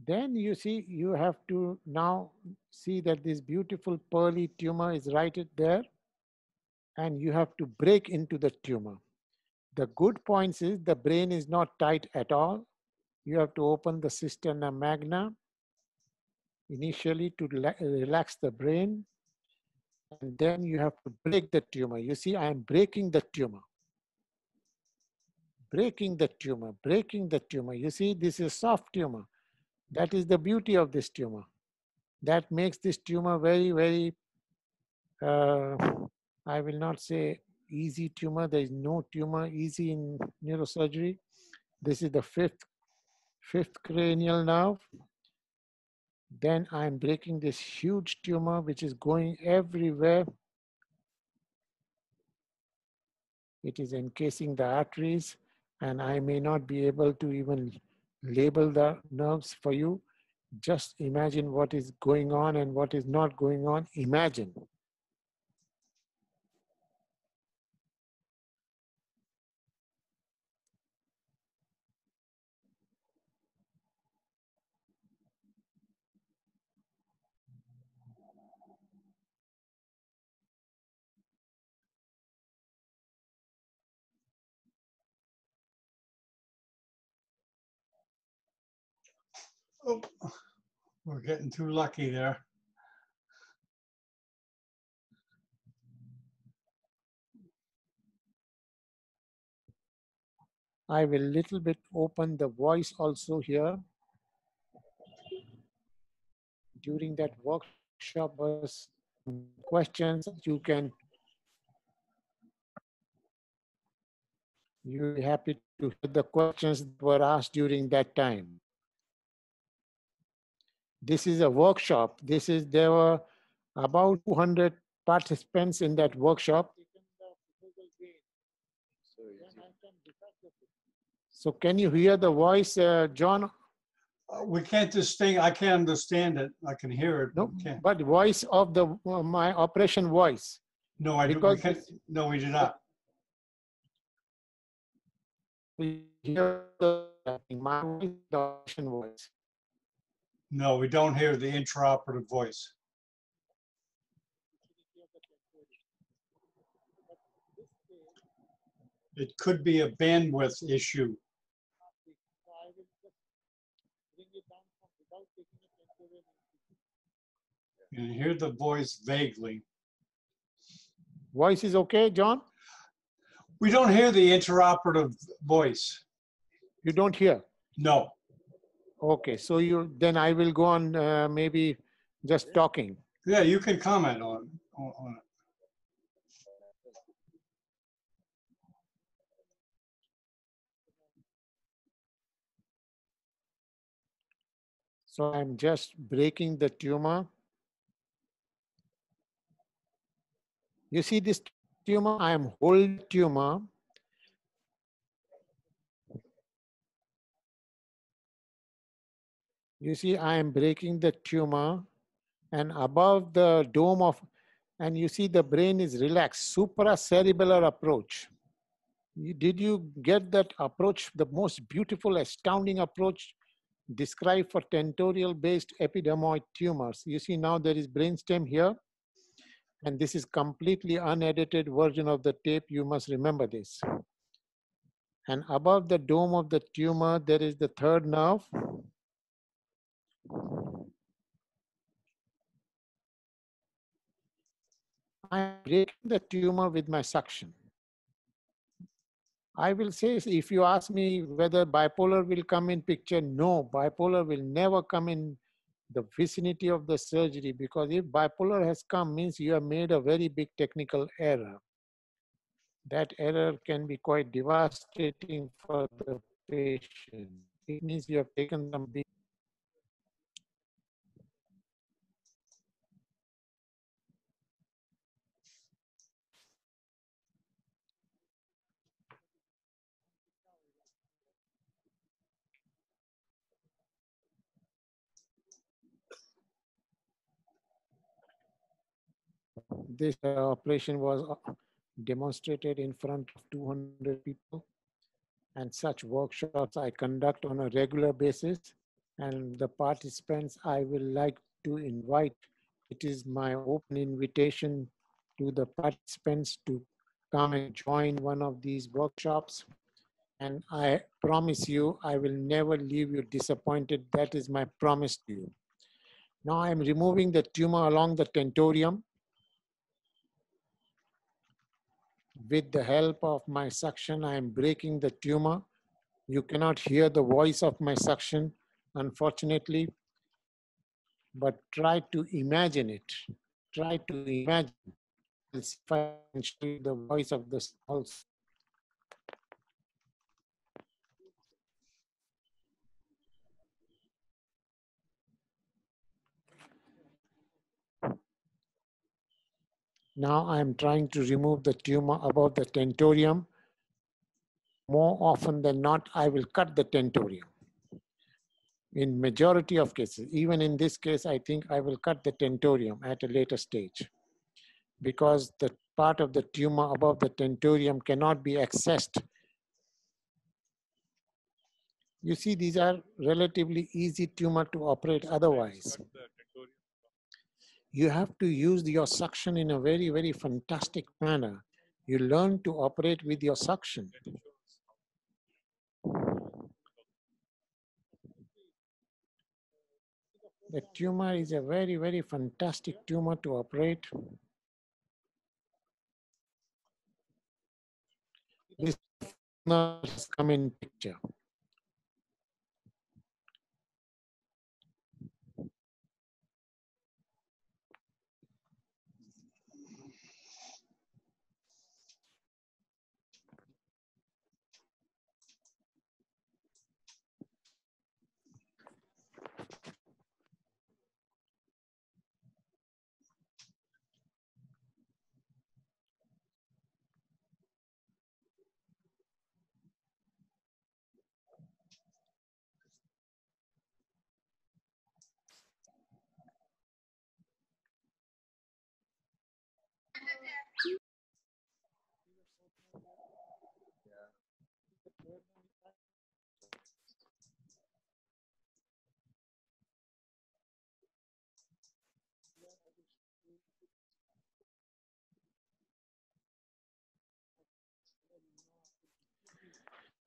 [SPEAKER 2] Then you see, you have to now see that this beautiful pearly tumor is right there and you have to break into the tumor. The good points is the brain is not tight at all. You have to open the cisterna magna initially to relax the brain and then you have to break the tumor. You see, I am breaking the tumor. Breaking the tumor, breaking the tumor. You see, this is soft tumor. That is the beauty of this tumor. That makes this tumor very, very, uh, I will not say easy tumor. There is no tumor easy in neurosurgery. This is the fifth, fifth cranial nerve. Then I'm breaking this huge tumor which is going everywhere. It is encasing the arteries and I may not be able to even label the nerves for you. Just imagine what is going on and what is not going on. Imagine.
[SPEAKER 1] Oh, we're getting too lucky there.
[SPEAKER 2] I will little bit open the voice also here. During that workshop was questions you can you're happy to hear the questions that were asked during that time. This is a workshop. This is, there were about 200 participants in that workshop. So can you hear the voice, uh, John?
[SPEAKER 1] Uh, we can't distinguish, I can't understand it. I can hear it. but
[SPEAKER 2] No,
[SPEAKER 1] can't-
[SPEAKER 2] but voice of the, uh, my operation voice.
[SPEAKER 1] No, I, do, we can't, no, we did not.
[SPEAKER 2] We hear the, my voice, the operation voice.
[SPEAKER 1] No, we don't hear the intraoperative voice. It could be a bandwidth issue. You can hear the voice vaguely.
[SPEAKER 2] Voice is okay, John?
[SPEAKER 1] We don't hear the intraoperative voice.
[SPEAKER 2] You don't hear?
[SPEAKER 1] No,
[SPEAKER 2] Okay, so you, then I will go on uh, maybe just talking.
[SPEAKER 1] yeah, you can comment on, on on it.
[SPEAKER 2] So I'm just breaking the tumor. You see this tumor, I am holding tumor. You see, I am breaking the tumor and above the dome of, and you see the brain is relaxed, supracerebellar approach. Did you get that approach, the most beautiful, astounding approach described for tentorial based epidermoid tumors. You see now there is brainstem here and this is completely unedited version of the tape. You must remember this. And above the dome of the tumor, there is the third nerve. I'm breaking the tumor with my suction. I will say, if you ask me whether bipolar will come in picture, no, bipolar will never come in the vicinity of the surgery because if bipolar has come means you have made a very big technical error. That error can be quite devastating for the patient. It means you have taken some big this uh, operation was uh, demonstrated in front of 200 people. And such workshops I conduct on a regular basis. And the participants I will like to invite, it is my open invitation to the participants to come and join one of these workshops. And I promise you, I will never leave you disappointed. That is my promise to you. Now I'm removing the tumor along the tentorium. With the help of my suction, I am breaking the tumor. You cannot hear the voice of my suction, unfortunately, but try to imagine it. Try to imagine. The voice of the pulse. Now I'm trying to remove the tumor above the tentorium. More often than not, I will cut the tentorium. In majority of cases, even in this case, I think I will cut the tentorium at a later stage because the part of the tumor above the tentorium cannot be accessed. You see, these are relatively easy tumor to operate otherwise you have to use your suction in a very, very fantastic manner. You learn to operate with your suction. The tumor is a very, very fantastic tumor to operate. This come in picture.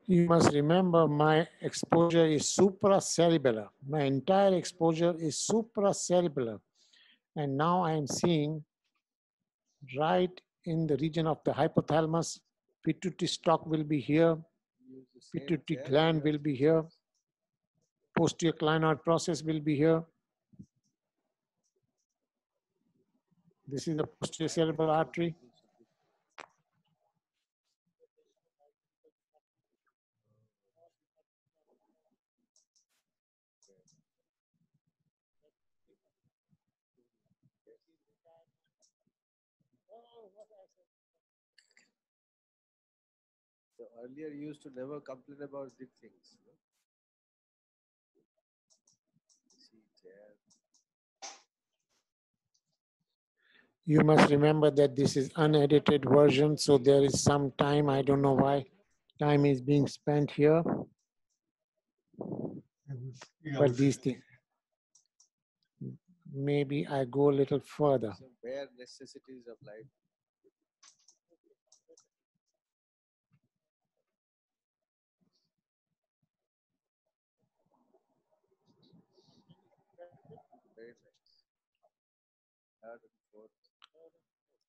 [SPEAKER 2] You must remember my exposure is supracerebellar. My entire exposure is supracerebellar. And now I am seeing right in the region of the hypothalamus, pituitary stalk will be here, pituitary gland will be here, posterior clinoid process will be here. This is the posterior cerebral artery.
[SPEAKER 4] So earlier you used to never complain about big things. No? See, chair.
[SPEAKER 2] You must remember that this is unedited version, so there is some time, I don't know why time is being spent here,
[SPEAKER 1] You
[SPEAKER 2] but these things. Maybe I go a little further.
[SPEAKER 4] So bare necessities of life. Very nice. Third and fourth.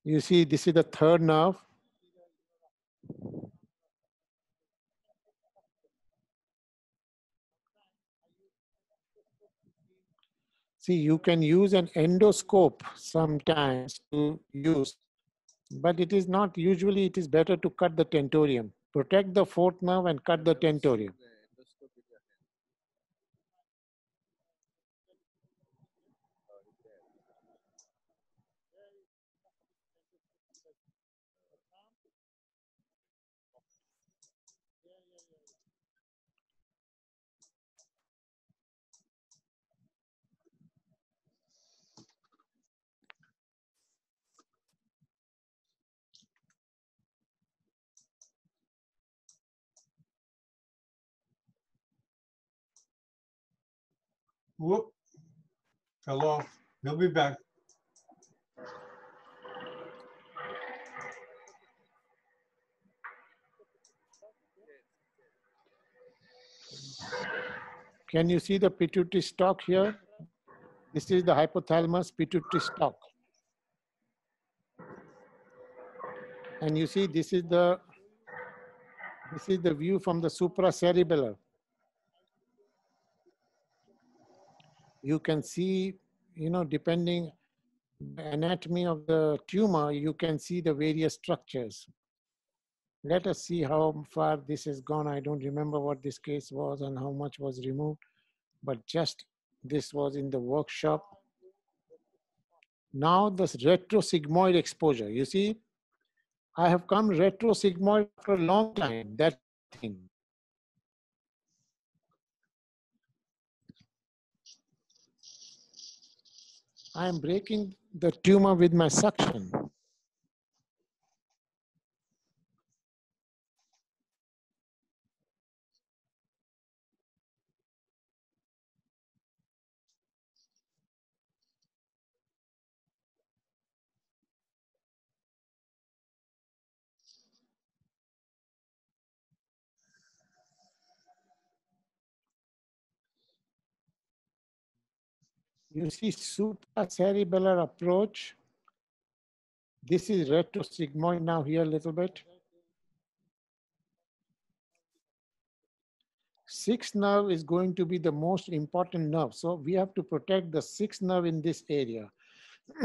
[SPEAKER 2] You see, this is the third nerve. See, you can use an endoscope sometimes to use, but it is not, usually it is better to cut the tentorium. Protect the fourth nerve and cut the tentorium.
[SPEAKER 1] Whoop. Fell off. He'll be back.
[SPEAKER 2] Can you see the pituitary stalk here? This is the hypothalamus pituitary stalk. And you see, this is the this is the view from the supracerebellar. You can see, you know, depending anatomy of the tumor, you can see the various structures. Let us see how far this has gone. I don't remember what this case was and how much was removed, but just this was in the workshop. Now this retrosigmoid exposure, you see, I have come retrosigmoid for a long time, that thing. I am breaking the tumor with my suction. You see supracerebellar approach. This is retrosigmoid now here a little bit. Sixth nerve is going to be the most important nerve. So we have to protect the sixth nerve in this area. [CLEARS THROAT]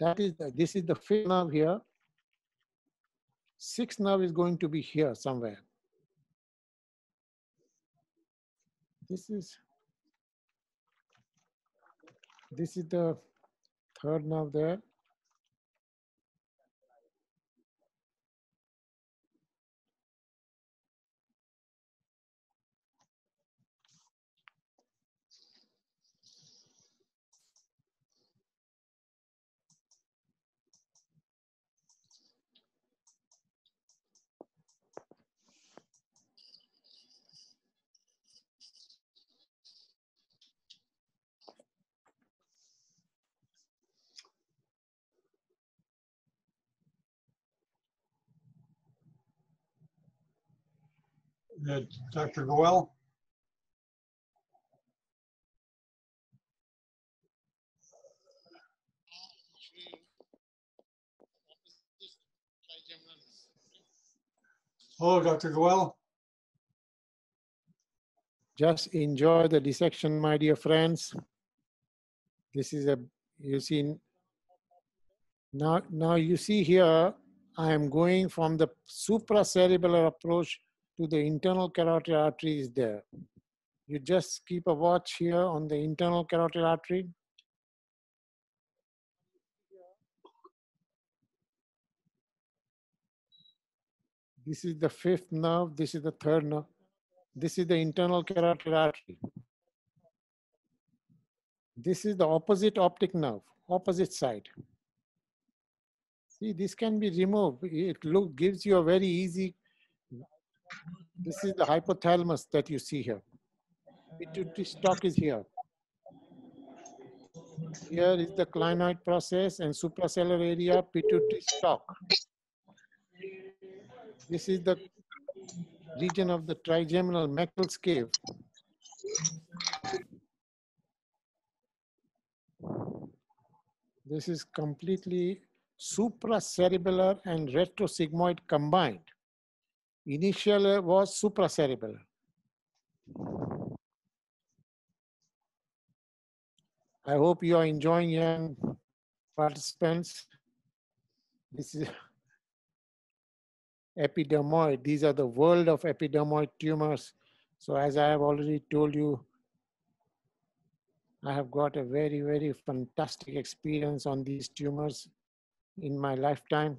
[SPEAKER 2] that is, the, this is the fifth nerve here. Sixth nerve is going to be here somewhere. This is this is the third nerve there.
[SPEAKER 1] Uh, Dr. Goel? Hello, Dr. Goel?
[SPEAKER 2] Just enjoy the dissection, my dear friends. This is a, you see, now, now you see here, I am going from the supracerebellar approach to the internal carotid artery is there. You just keep a watch here on the internal carotid artery. This is the fifth nerve, this is the third nerve. This is the internal carotid artery. This is the opposite optic nerve, opposite side. See, this can be removed. It look, gives you a very easy, this is the hypothalamus that you see here. Pituitary stalk is here. Here is the clinoid process and suprasellar area, pituitary stalk. This is the region of the trigeminal Meckel's cave. This is completely supracerebellar and retrosigmoid combined. Initial was supracerebellar. I hope you are enjoying young participants. This is [LAUGHS] epidermoid. These are the world of epidermoid tumors. So as I have already told you, I have got a very, very fantastic experience on these tumors in my lifetime.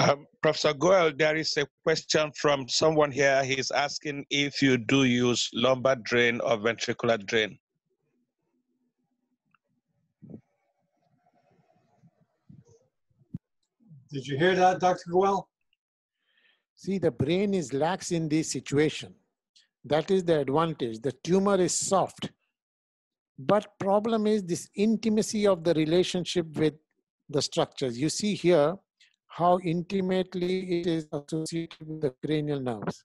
[SPEAKER 3] Um, Professor Goel, there is a question from someone here. He's asking if you do use lumbar drain or ventricular drain.
[SPEAKER 1] Did you hear that, Dr. Goel?
[SPEAKER 2] See, the brain is lax in this situation. That is the advantage. The tumor is soft. But problem is this intimacy of the relationship with the structures. You see here how intimately it is associated with the cranial nerves.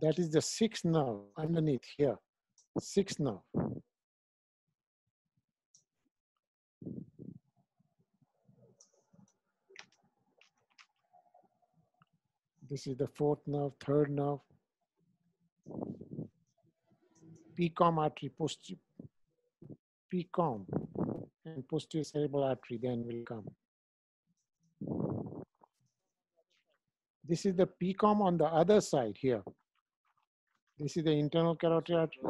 [SPEAKER 2] That is the sixth nerve underneath here, sixth nerve. This is the fourth nerve, third nerve. PCOM artery, posterior, PCOM and posterior cerebral artery then will come. This is the PCOM on the other side here. This is the internal carotid artery.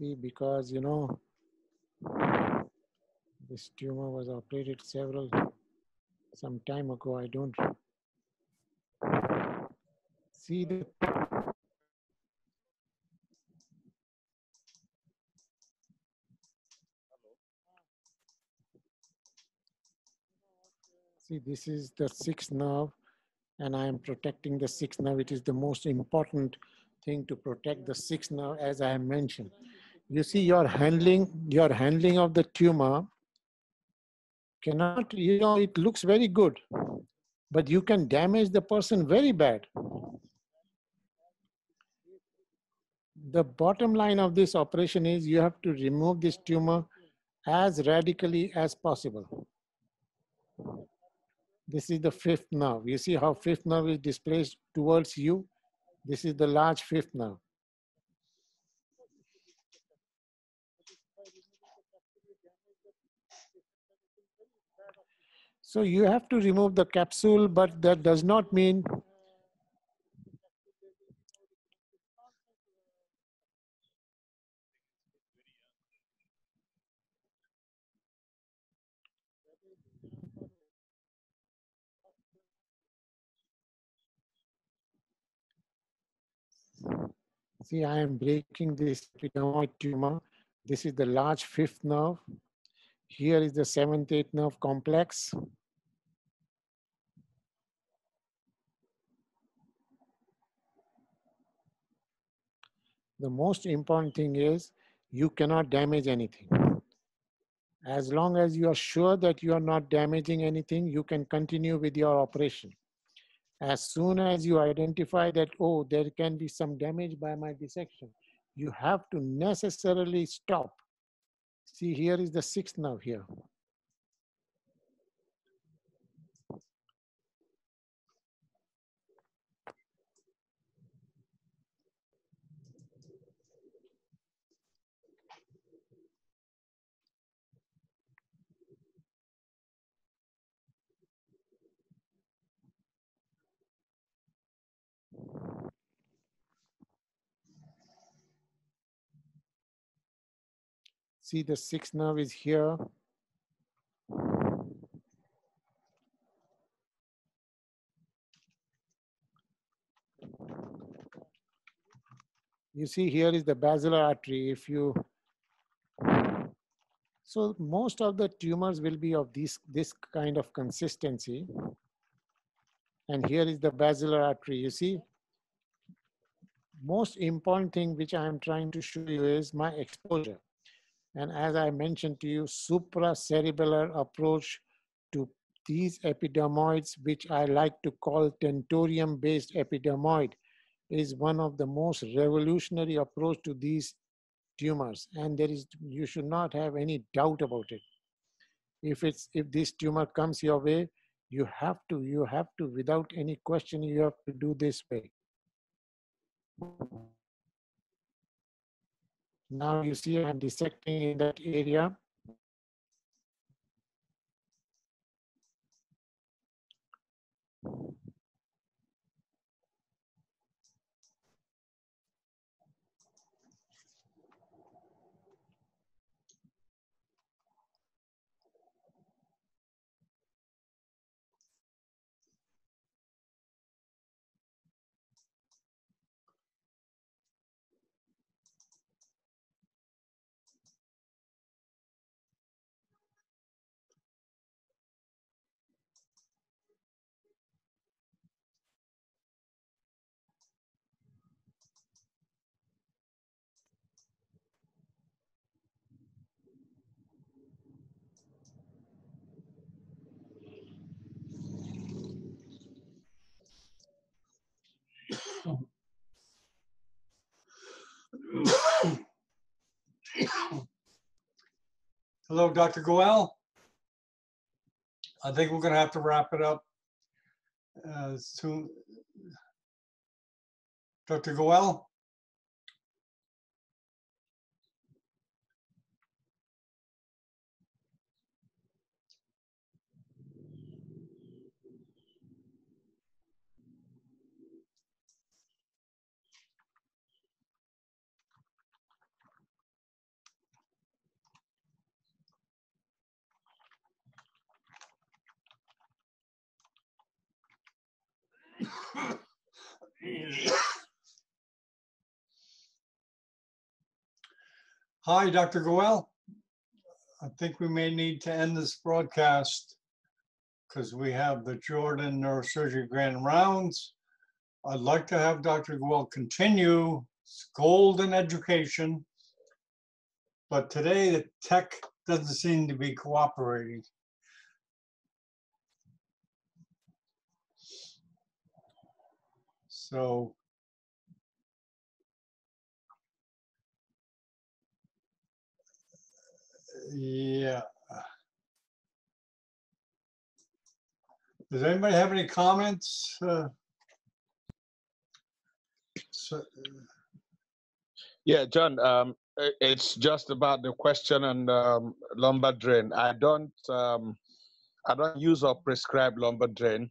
[SPEAKER 2] See, because you know, this tumor was operated several, some time ago. I don't see the See, this is the sixth nerve, and I am protecting the sixth nerve. It is the most important thing to protect the sixth nerve, as I have mentioned. You see, your handling, your handling of the tumor cannot, you know, it looks very good, but you can damage the person very bad. The bottom line of this operation is you have to remove this tumor as radically as possible. This is the fifth nerve. You see how fifth nerve is displaced towards you? This is the large fifth nerve. So you have to remove the capsule, but that does not mean See, I am breaking this epidermoid tumor. This is the large fifth nerve. Here is the seventh, eighth nerve complex. The most important thing is you cannot damage anything. As long as you are sure that you are not damaging anything, you can continue with your operation. As soon as you identify that, oh, there can be some damage by my dissection, you have to necessarily stop. See, here is the sixth nerve here. See the sixth nerve is here. You see here is the basilar artery. If you, so most of the tumors will be of this, this kind of consistency. And here is the basilar artery. You see, most important thing which I am trying to show you is my exposure. And as I mentioned to you, supracerebellar approach to these epidermoids, which I like to call tentorium-based epidermoid, is one of the most revolutionary approach to these tumors. And there is, you should not have any doubt about it. If it's, if this tumor comes your way, you have to, you have to, without any question, you have to do this way. Now you see I'm dissecting in that area.
[SPEAKER 1] Hello, Dr. Goel. I think we're gonna have to wrap it up. uh, soon. Dr. Goel? [COUGHS] Hi, Dr. Goel. I think we may need to end this broadcast because we have the Jordan Neurosurgery Grand Rounds. I'd like to have Dr. Goel continue golden education, but today the tech doesn't seem to be cooperating. So Yeah. Does anybody have any comments? Uh, so,
[SPEAKER 3] Yeah, John, um, it's just about the question on um, lumbar drain. I don't, um, I don't use or prescribe lumbar drain.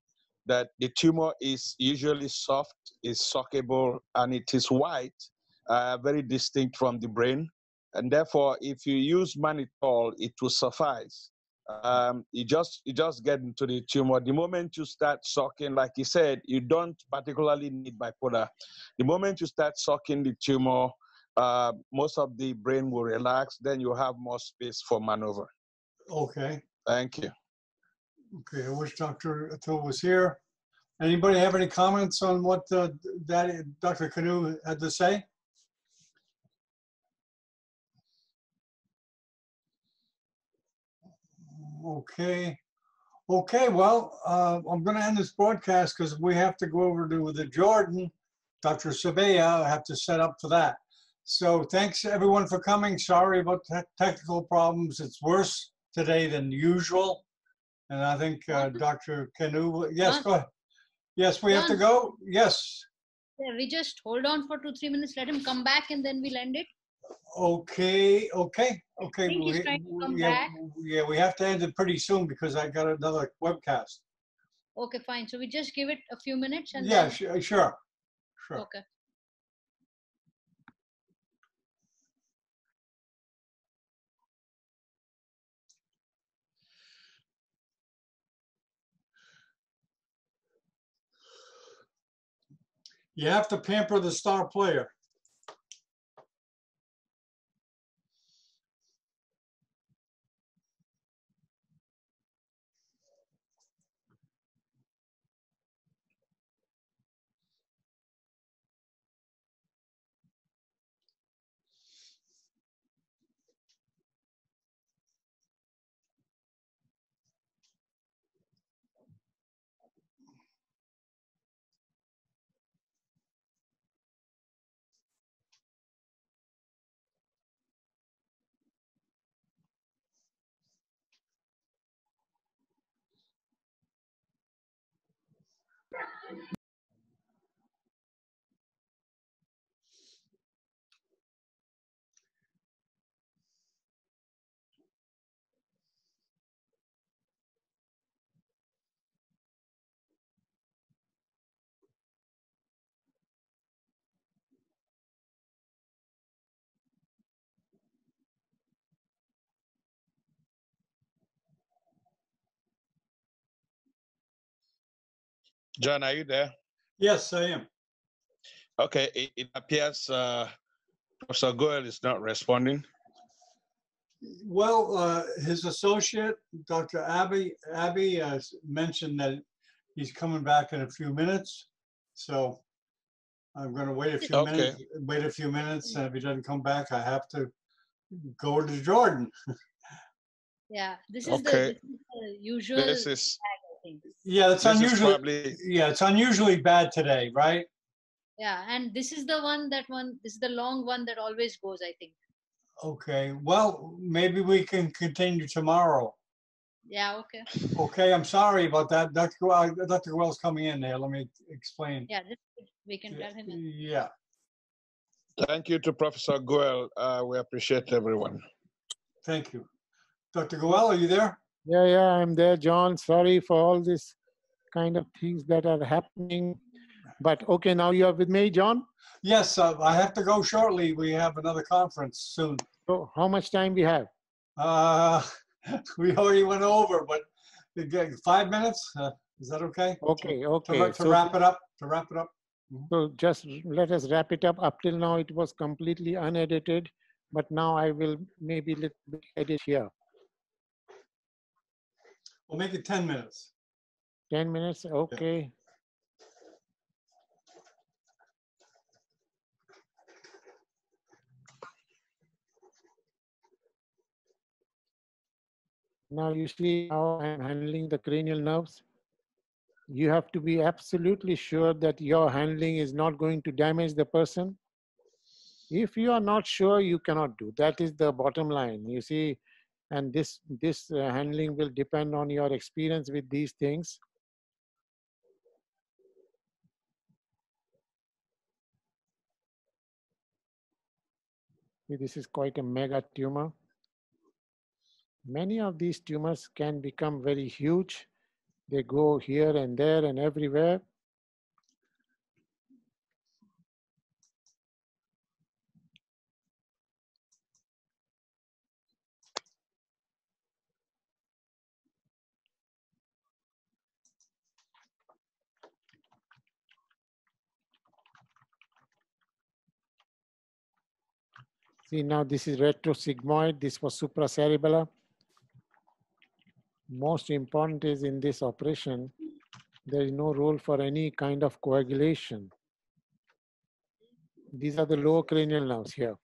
[SPEAKER 3] That the tumor is usually soft, is suckable, and it is white, uh, very distinct from the brain. And therefore, if you use mannitol, it will suffice. Um, you just you just get into the tumor. The moment you start sucking, like you said, you don't particularly need bipolar. The moment you start sucking the tumor, uh, most of the brain will relax, then you have more space for maneuver.
[SPEAKER 1] okay,
[SPEAKER 3] Thank you.
[SPEAKER 1] Okay. I wish Dr. Atul was here. Anybody have any comments on what uh, that Dr. Canoe had to say? Okay. Okay, well, uh, I'm going to end this broadcast because we have to go over to the Jordan. Dr. Sabea, I have to set up for that. So thanks everyone for coming. Sorry about te- technical problems. It's worse today than usual. And I think uh, Dr. Canoe, yes, go ahead. Yes, we have to go. Yes.
[SPEAKER 5] Yeah, we just hold on for two, three minutes, let him come back and then we'll end it.
[SPEAKER 1] Okay, okay, okay. we-
[SPEAKER 5] trying to come
[SPEAKER 1] yeah. Yeah, we have to end it pretty soon because I got another webcast.
[SPEAKER 5] Okay, fine. So we just give it a few minutes and
[SPEAKER 1] Yeah,
[SPEAKER 5] then,
[SPEAKER 1] sure, sure.
[SPEAKER 5] okay.
[SPEAKER 1] You have to pamper the star player.
[SPEAKER 3] John, are you there?
[SPEAKER 1] Yes, I am.
[SPEAKER 3] Okay, it, it appears uh, Professor Goel is not responding.
[SPEAKER 1] Well, uh, his associate, Dr. Abby, Abby has mentioned that he's coming back in a few minutes. So I'm gonna wait a few
[SPEAKER 3] Okay.
[SPEAKER 1] minutes, wait a few minutes, and if he doesn't come back, I have to go to Jordan. [LAUGHS]
[SPEAKER 5] Yeah, this is the,
[SPEAKER 3] Okay.
[SPEAKER 5] this is the usual
[SPEAKER 3] This is
[SPEAKER 5] thing.
[SPEAKER 1] Yeah, it's
[SPEAKER 3] this
[SPEAKER 1] unusually,
[SPEAKER 3] probably
[SPEAKER 1] yeah, it's unusually bad today, right?
[SPEAKER 5] Yeah, and this is the one that one, this is the long one that always goes, I think.
[SPEAKER 1] Okay, well, maybe we can continue tomorrow.
[SPEAKER 5] Yeah, okay.
[SPEAKER 1] Okay, I'm sorry about that. Dr. Goel- Dr. Goel's coming in there. Let me explain.
[SPEAKER 5] Yeah, we can tell him. in.
[SPEAKER 1] Yeah,
[SPEAKER 3] Thank you to Professor Goel. Uh, we appreciate everyone.
[SPEAKER 1] thank you. Dr. Goel, are you there?
[SPEAKER 2] Yeah, yeah, I'm there, John. Sorry for all this kind of things that are happening. But okay, now you are with me, John.
[SPEAKER 1] Yes, uh, I have to go shortly. We have another conference soon.
[SPEAKER 2] So how much time we have?
[SPEAKER 1] Uh, [LAUGHS] we already went over, but five minutes, uh, is that okay?
[SPEAKER 2] Okay,
[SPEAKER 1] To
[SPEAKER 2] okay.
[SPEAKER 1] wra- To
[SPEAKER 2] So,
[SPEAKER 1] wrap it up, to wrap it up?
[SPEAKER 2] so just let us wrap it up. Up till now, it was completely unedited, but now I will maybe little bit edit here.
[SPEAKER 1] We'll make it 10 minutes.
[SPEAKER 2] 10 minutes, okay. Now you see how I'm handling the cranial nerves. You have to be absolutely sure that your handling is not going to damage the person. If you are not sure, you cannot do. That is the bottom line. You see, and this this uh, handling will depend on your experience with these things. This is quite a mega tumor. Many of these tumors can become very huge. They go here and there and everywhere. See now this is retrosigmoid, this was supracerebellar. Most important is in this operation, there is no role for any kind of coagulation. These are the lower cranial nerves here.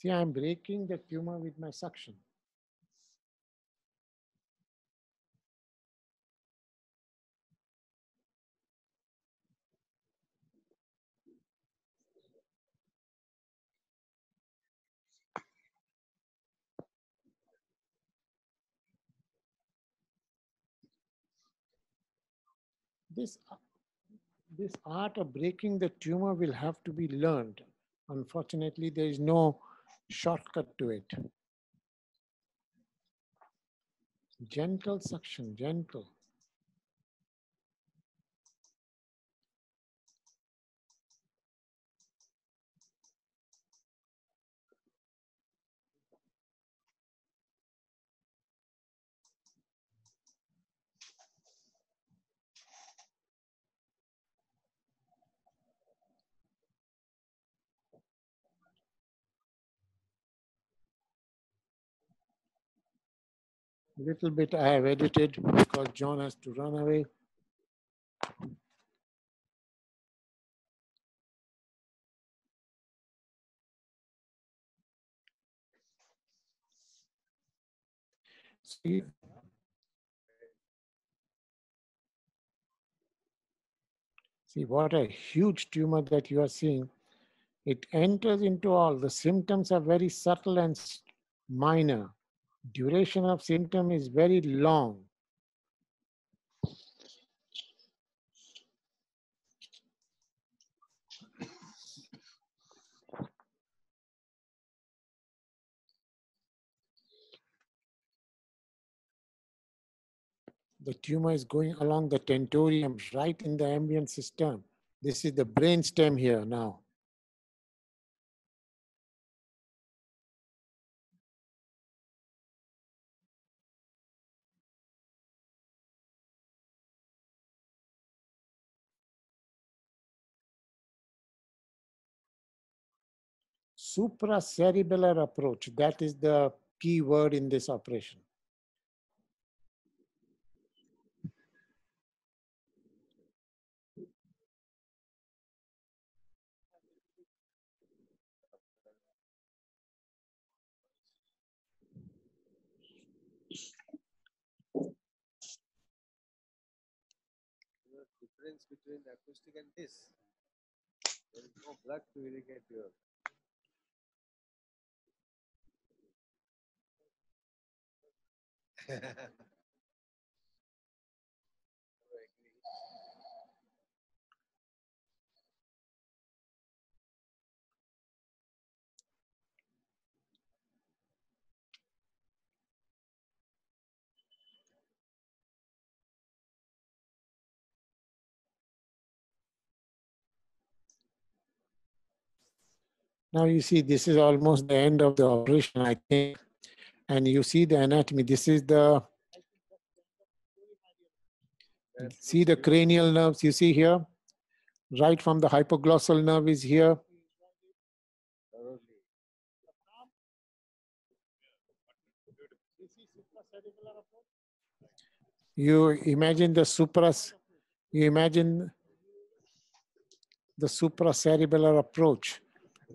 [SPEAKER 2] See, I'm breaking the tumor with my suction. This, this art of breaking the tumor will have to be learned. Unfortunately, there is no shortcut to it. Gentle suction, gentle. Little bit I have edited because John has to run away. See, see what a huge tumor that you are seeing. It enters into all, the symptoms are very subtle and minor. Duration of symptom is very long. The tumor is going along the tentorium, right in the ambient cistern. This is the brain stem here now. supracerebellar approach. That is the key word in this operation.
[SPEAKER 4] difference between acoustic and this. There is no blood to irrigate your
[SPEAKER 2] Now you see this is almost the end of the operation, I think. And you see the anatomy. This is the, see the cranial nerves you see here? Right from the hypoglossal nerve is here. You imagine the supras, you imagine the supracerebellar approach.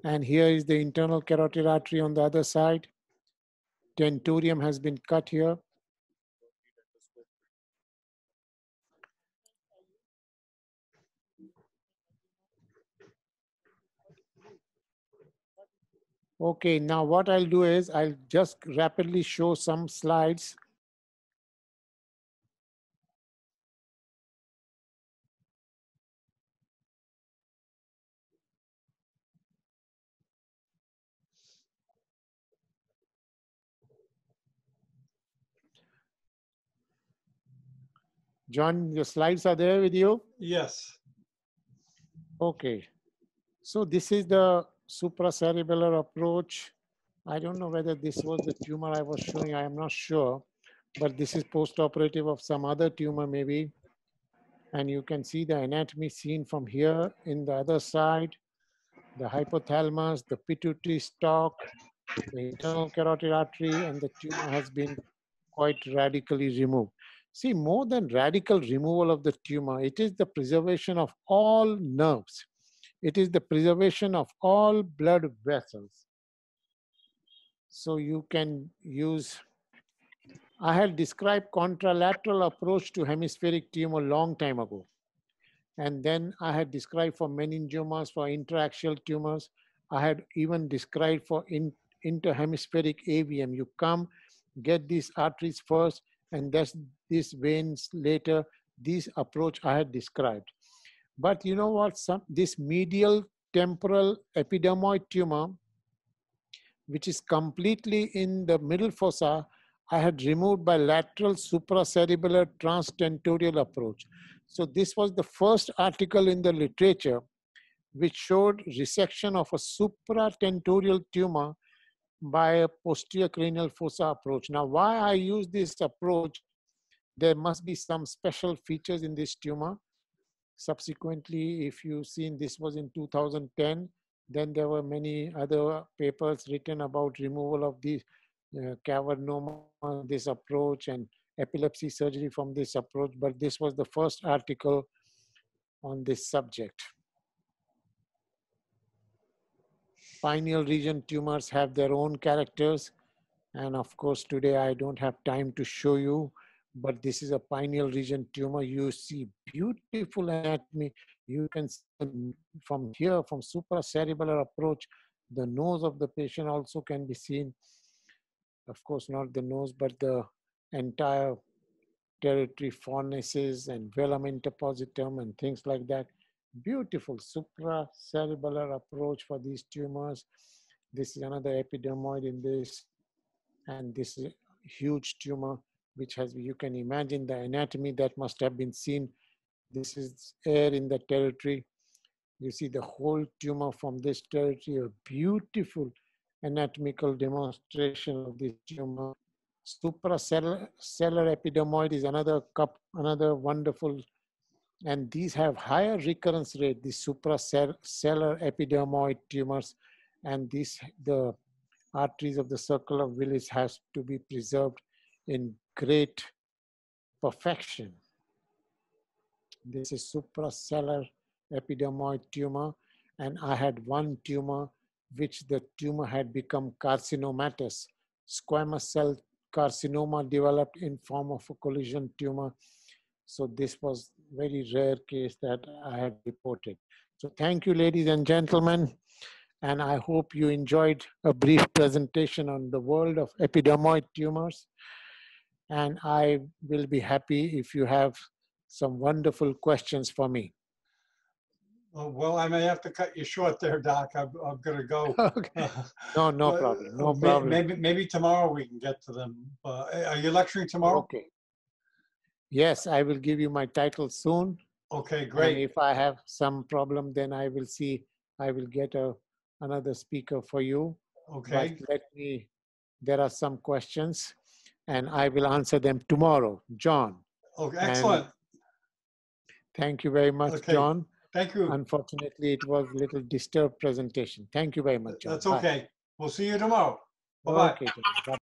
[SPEAKER 2] And here is the internal carotid artery on the other side. Tentorium has been cut here. Okay, now what I'll do is I'll just rapidly show some slides. John, your slides are there with you?
[SPEAKER 1] Yes.
[SPEAKER 2] Okay. So this is the supracerebellar approach. I don't know whether this was the tumor I was showing. I am not sure. But this is post-operative of some other tumor maybe. And you can see the anatomy seen from here in the other side. The hypothalamus, the pituitary stalk, the internal carotid artery, and the tumor has been quite radically removed. See, more than radical removal of the tumor, it is the preservation of all nerves. It is the preservation of all blood vessels. So you can use, I had described contralateral approach to hemispheric tumor long time ago. And then I had described for meningiomas, for interaxial tumors. I had even described for in, interhemispheric AVM. You come, get these arteries first, and that's these veins later, this approach I had described. But you know what, some, this medial temporal epidermoid tumor, which is completely in the middle fossa, I had removed by lateral supracerebellar transtentorial approach. So this was the first article in the literature which showed resection of a supratentorial tumor by a posterior cranial fossa approach. Now, why I use this approach, there must be some special features in this tumor. Subsequently, if you've seen this was in 2010, then there were many other papers written about removal of the uh, cavernoma, this approach, and epilepsy surgery from this approach, but this was the first article on this subject. Pineal region tumors have their own characters. And of course, today I don't have time to show you, but this is a pineal region tumor. You see beautiful anatomy. You can see from here, from supracerebellar approach, the nose of the patient also can be seen. Of course, not the nose, but the entire territory fornices and velum interpositum and things like that. Beautiful supracerebellar approach for these tumors. This is another epidermoid in this, and this is huge tumor, which has, you can imagine the anatomy that must have been seen. This is air in the territory. You see the whole tumor from this territory, a beautiful anatomical demonstration of this tumor. Suprasellar epidermoid is another cup, another wonderful, and these have higher recurrence rate, the suprasellar epidermoid tumors, and these, the arteries of the circle of Willis has to be preserved in great perfection. This is suprasellar epidermoid tumor, and I had one tumor which the tumor had become carcinomatous. Squamous cell carcinoma developed in form of a collision tumor. So this was very rare case that I have reported. So thank you, ladies and gentlemen. And I hope you enjoyed a brief presentation on the world of epidermoid tumors. And I will be happy if you have some wonderful questions for me.
[SPEAKER 1] Well, I may have to cut you short there, Doc. I'm, I'm gonna go. [LAUGHS]
[SPEAKER 2] Okay. No, no [LAUGHS] problem, no problem.
[SPEAKER 1] Maybe, maybe tomorrow we can get to them. Uh, Are you lecturing tomorrow?
[SPEAKER 2] Okay. Yes, I will give you my title soon.
[SPEAKER 1] Okay,
[SPEAKER 2] And
[SPEAKER 1] great.
[SPEAKER 2] if I have some problem, then I will see, I will get a, another speaker for you.
[SPEAKER 1] Okay,
[SPEAKER 2] But let me, there are some questions and I will answer them tomorrow. John,
[SPEAKER 1] okay,
[SPEAKER 2] and-
[SPEAKER 1] excellent.
[SPEAKER 2] thank you very much,
[SPEAKER 1] Okay.
[SPEAKER 2] John.
[SPEAKER 1] Thank you.
[SPEAKER 2] Unfortunately, it was a little disturbed presentation. Thank you very much, John.
[SPEAKER 1] That's
[SPEAKER 2] Bye.
[SPEAKER 1] okay. We'll see you tomorrow. Bye-bye.
[SPEAKER 2] Okay. Bye.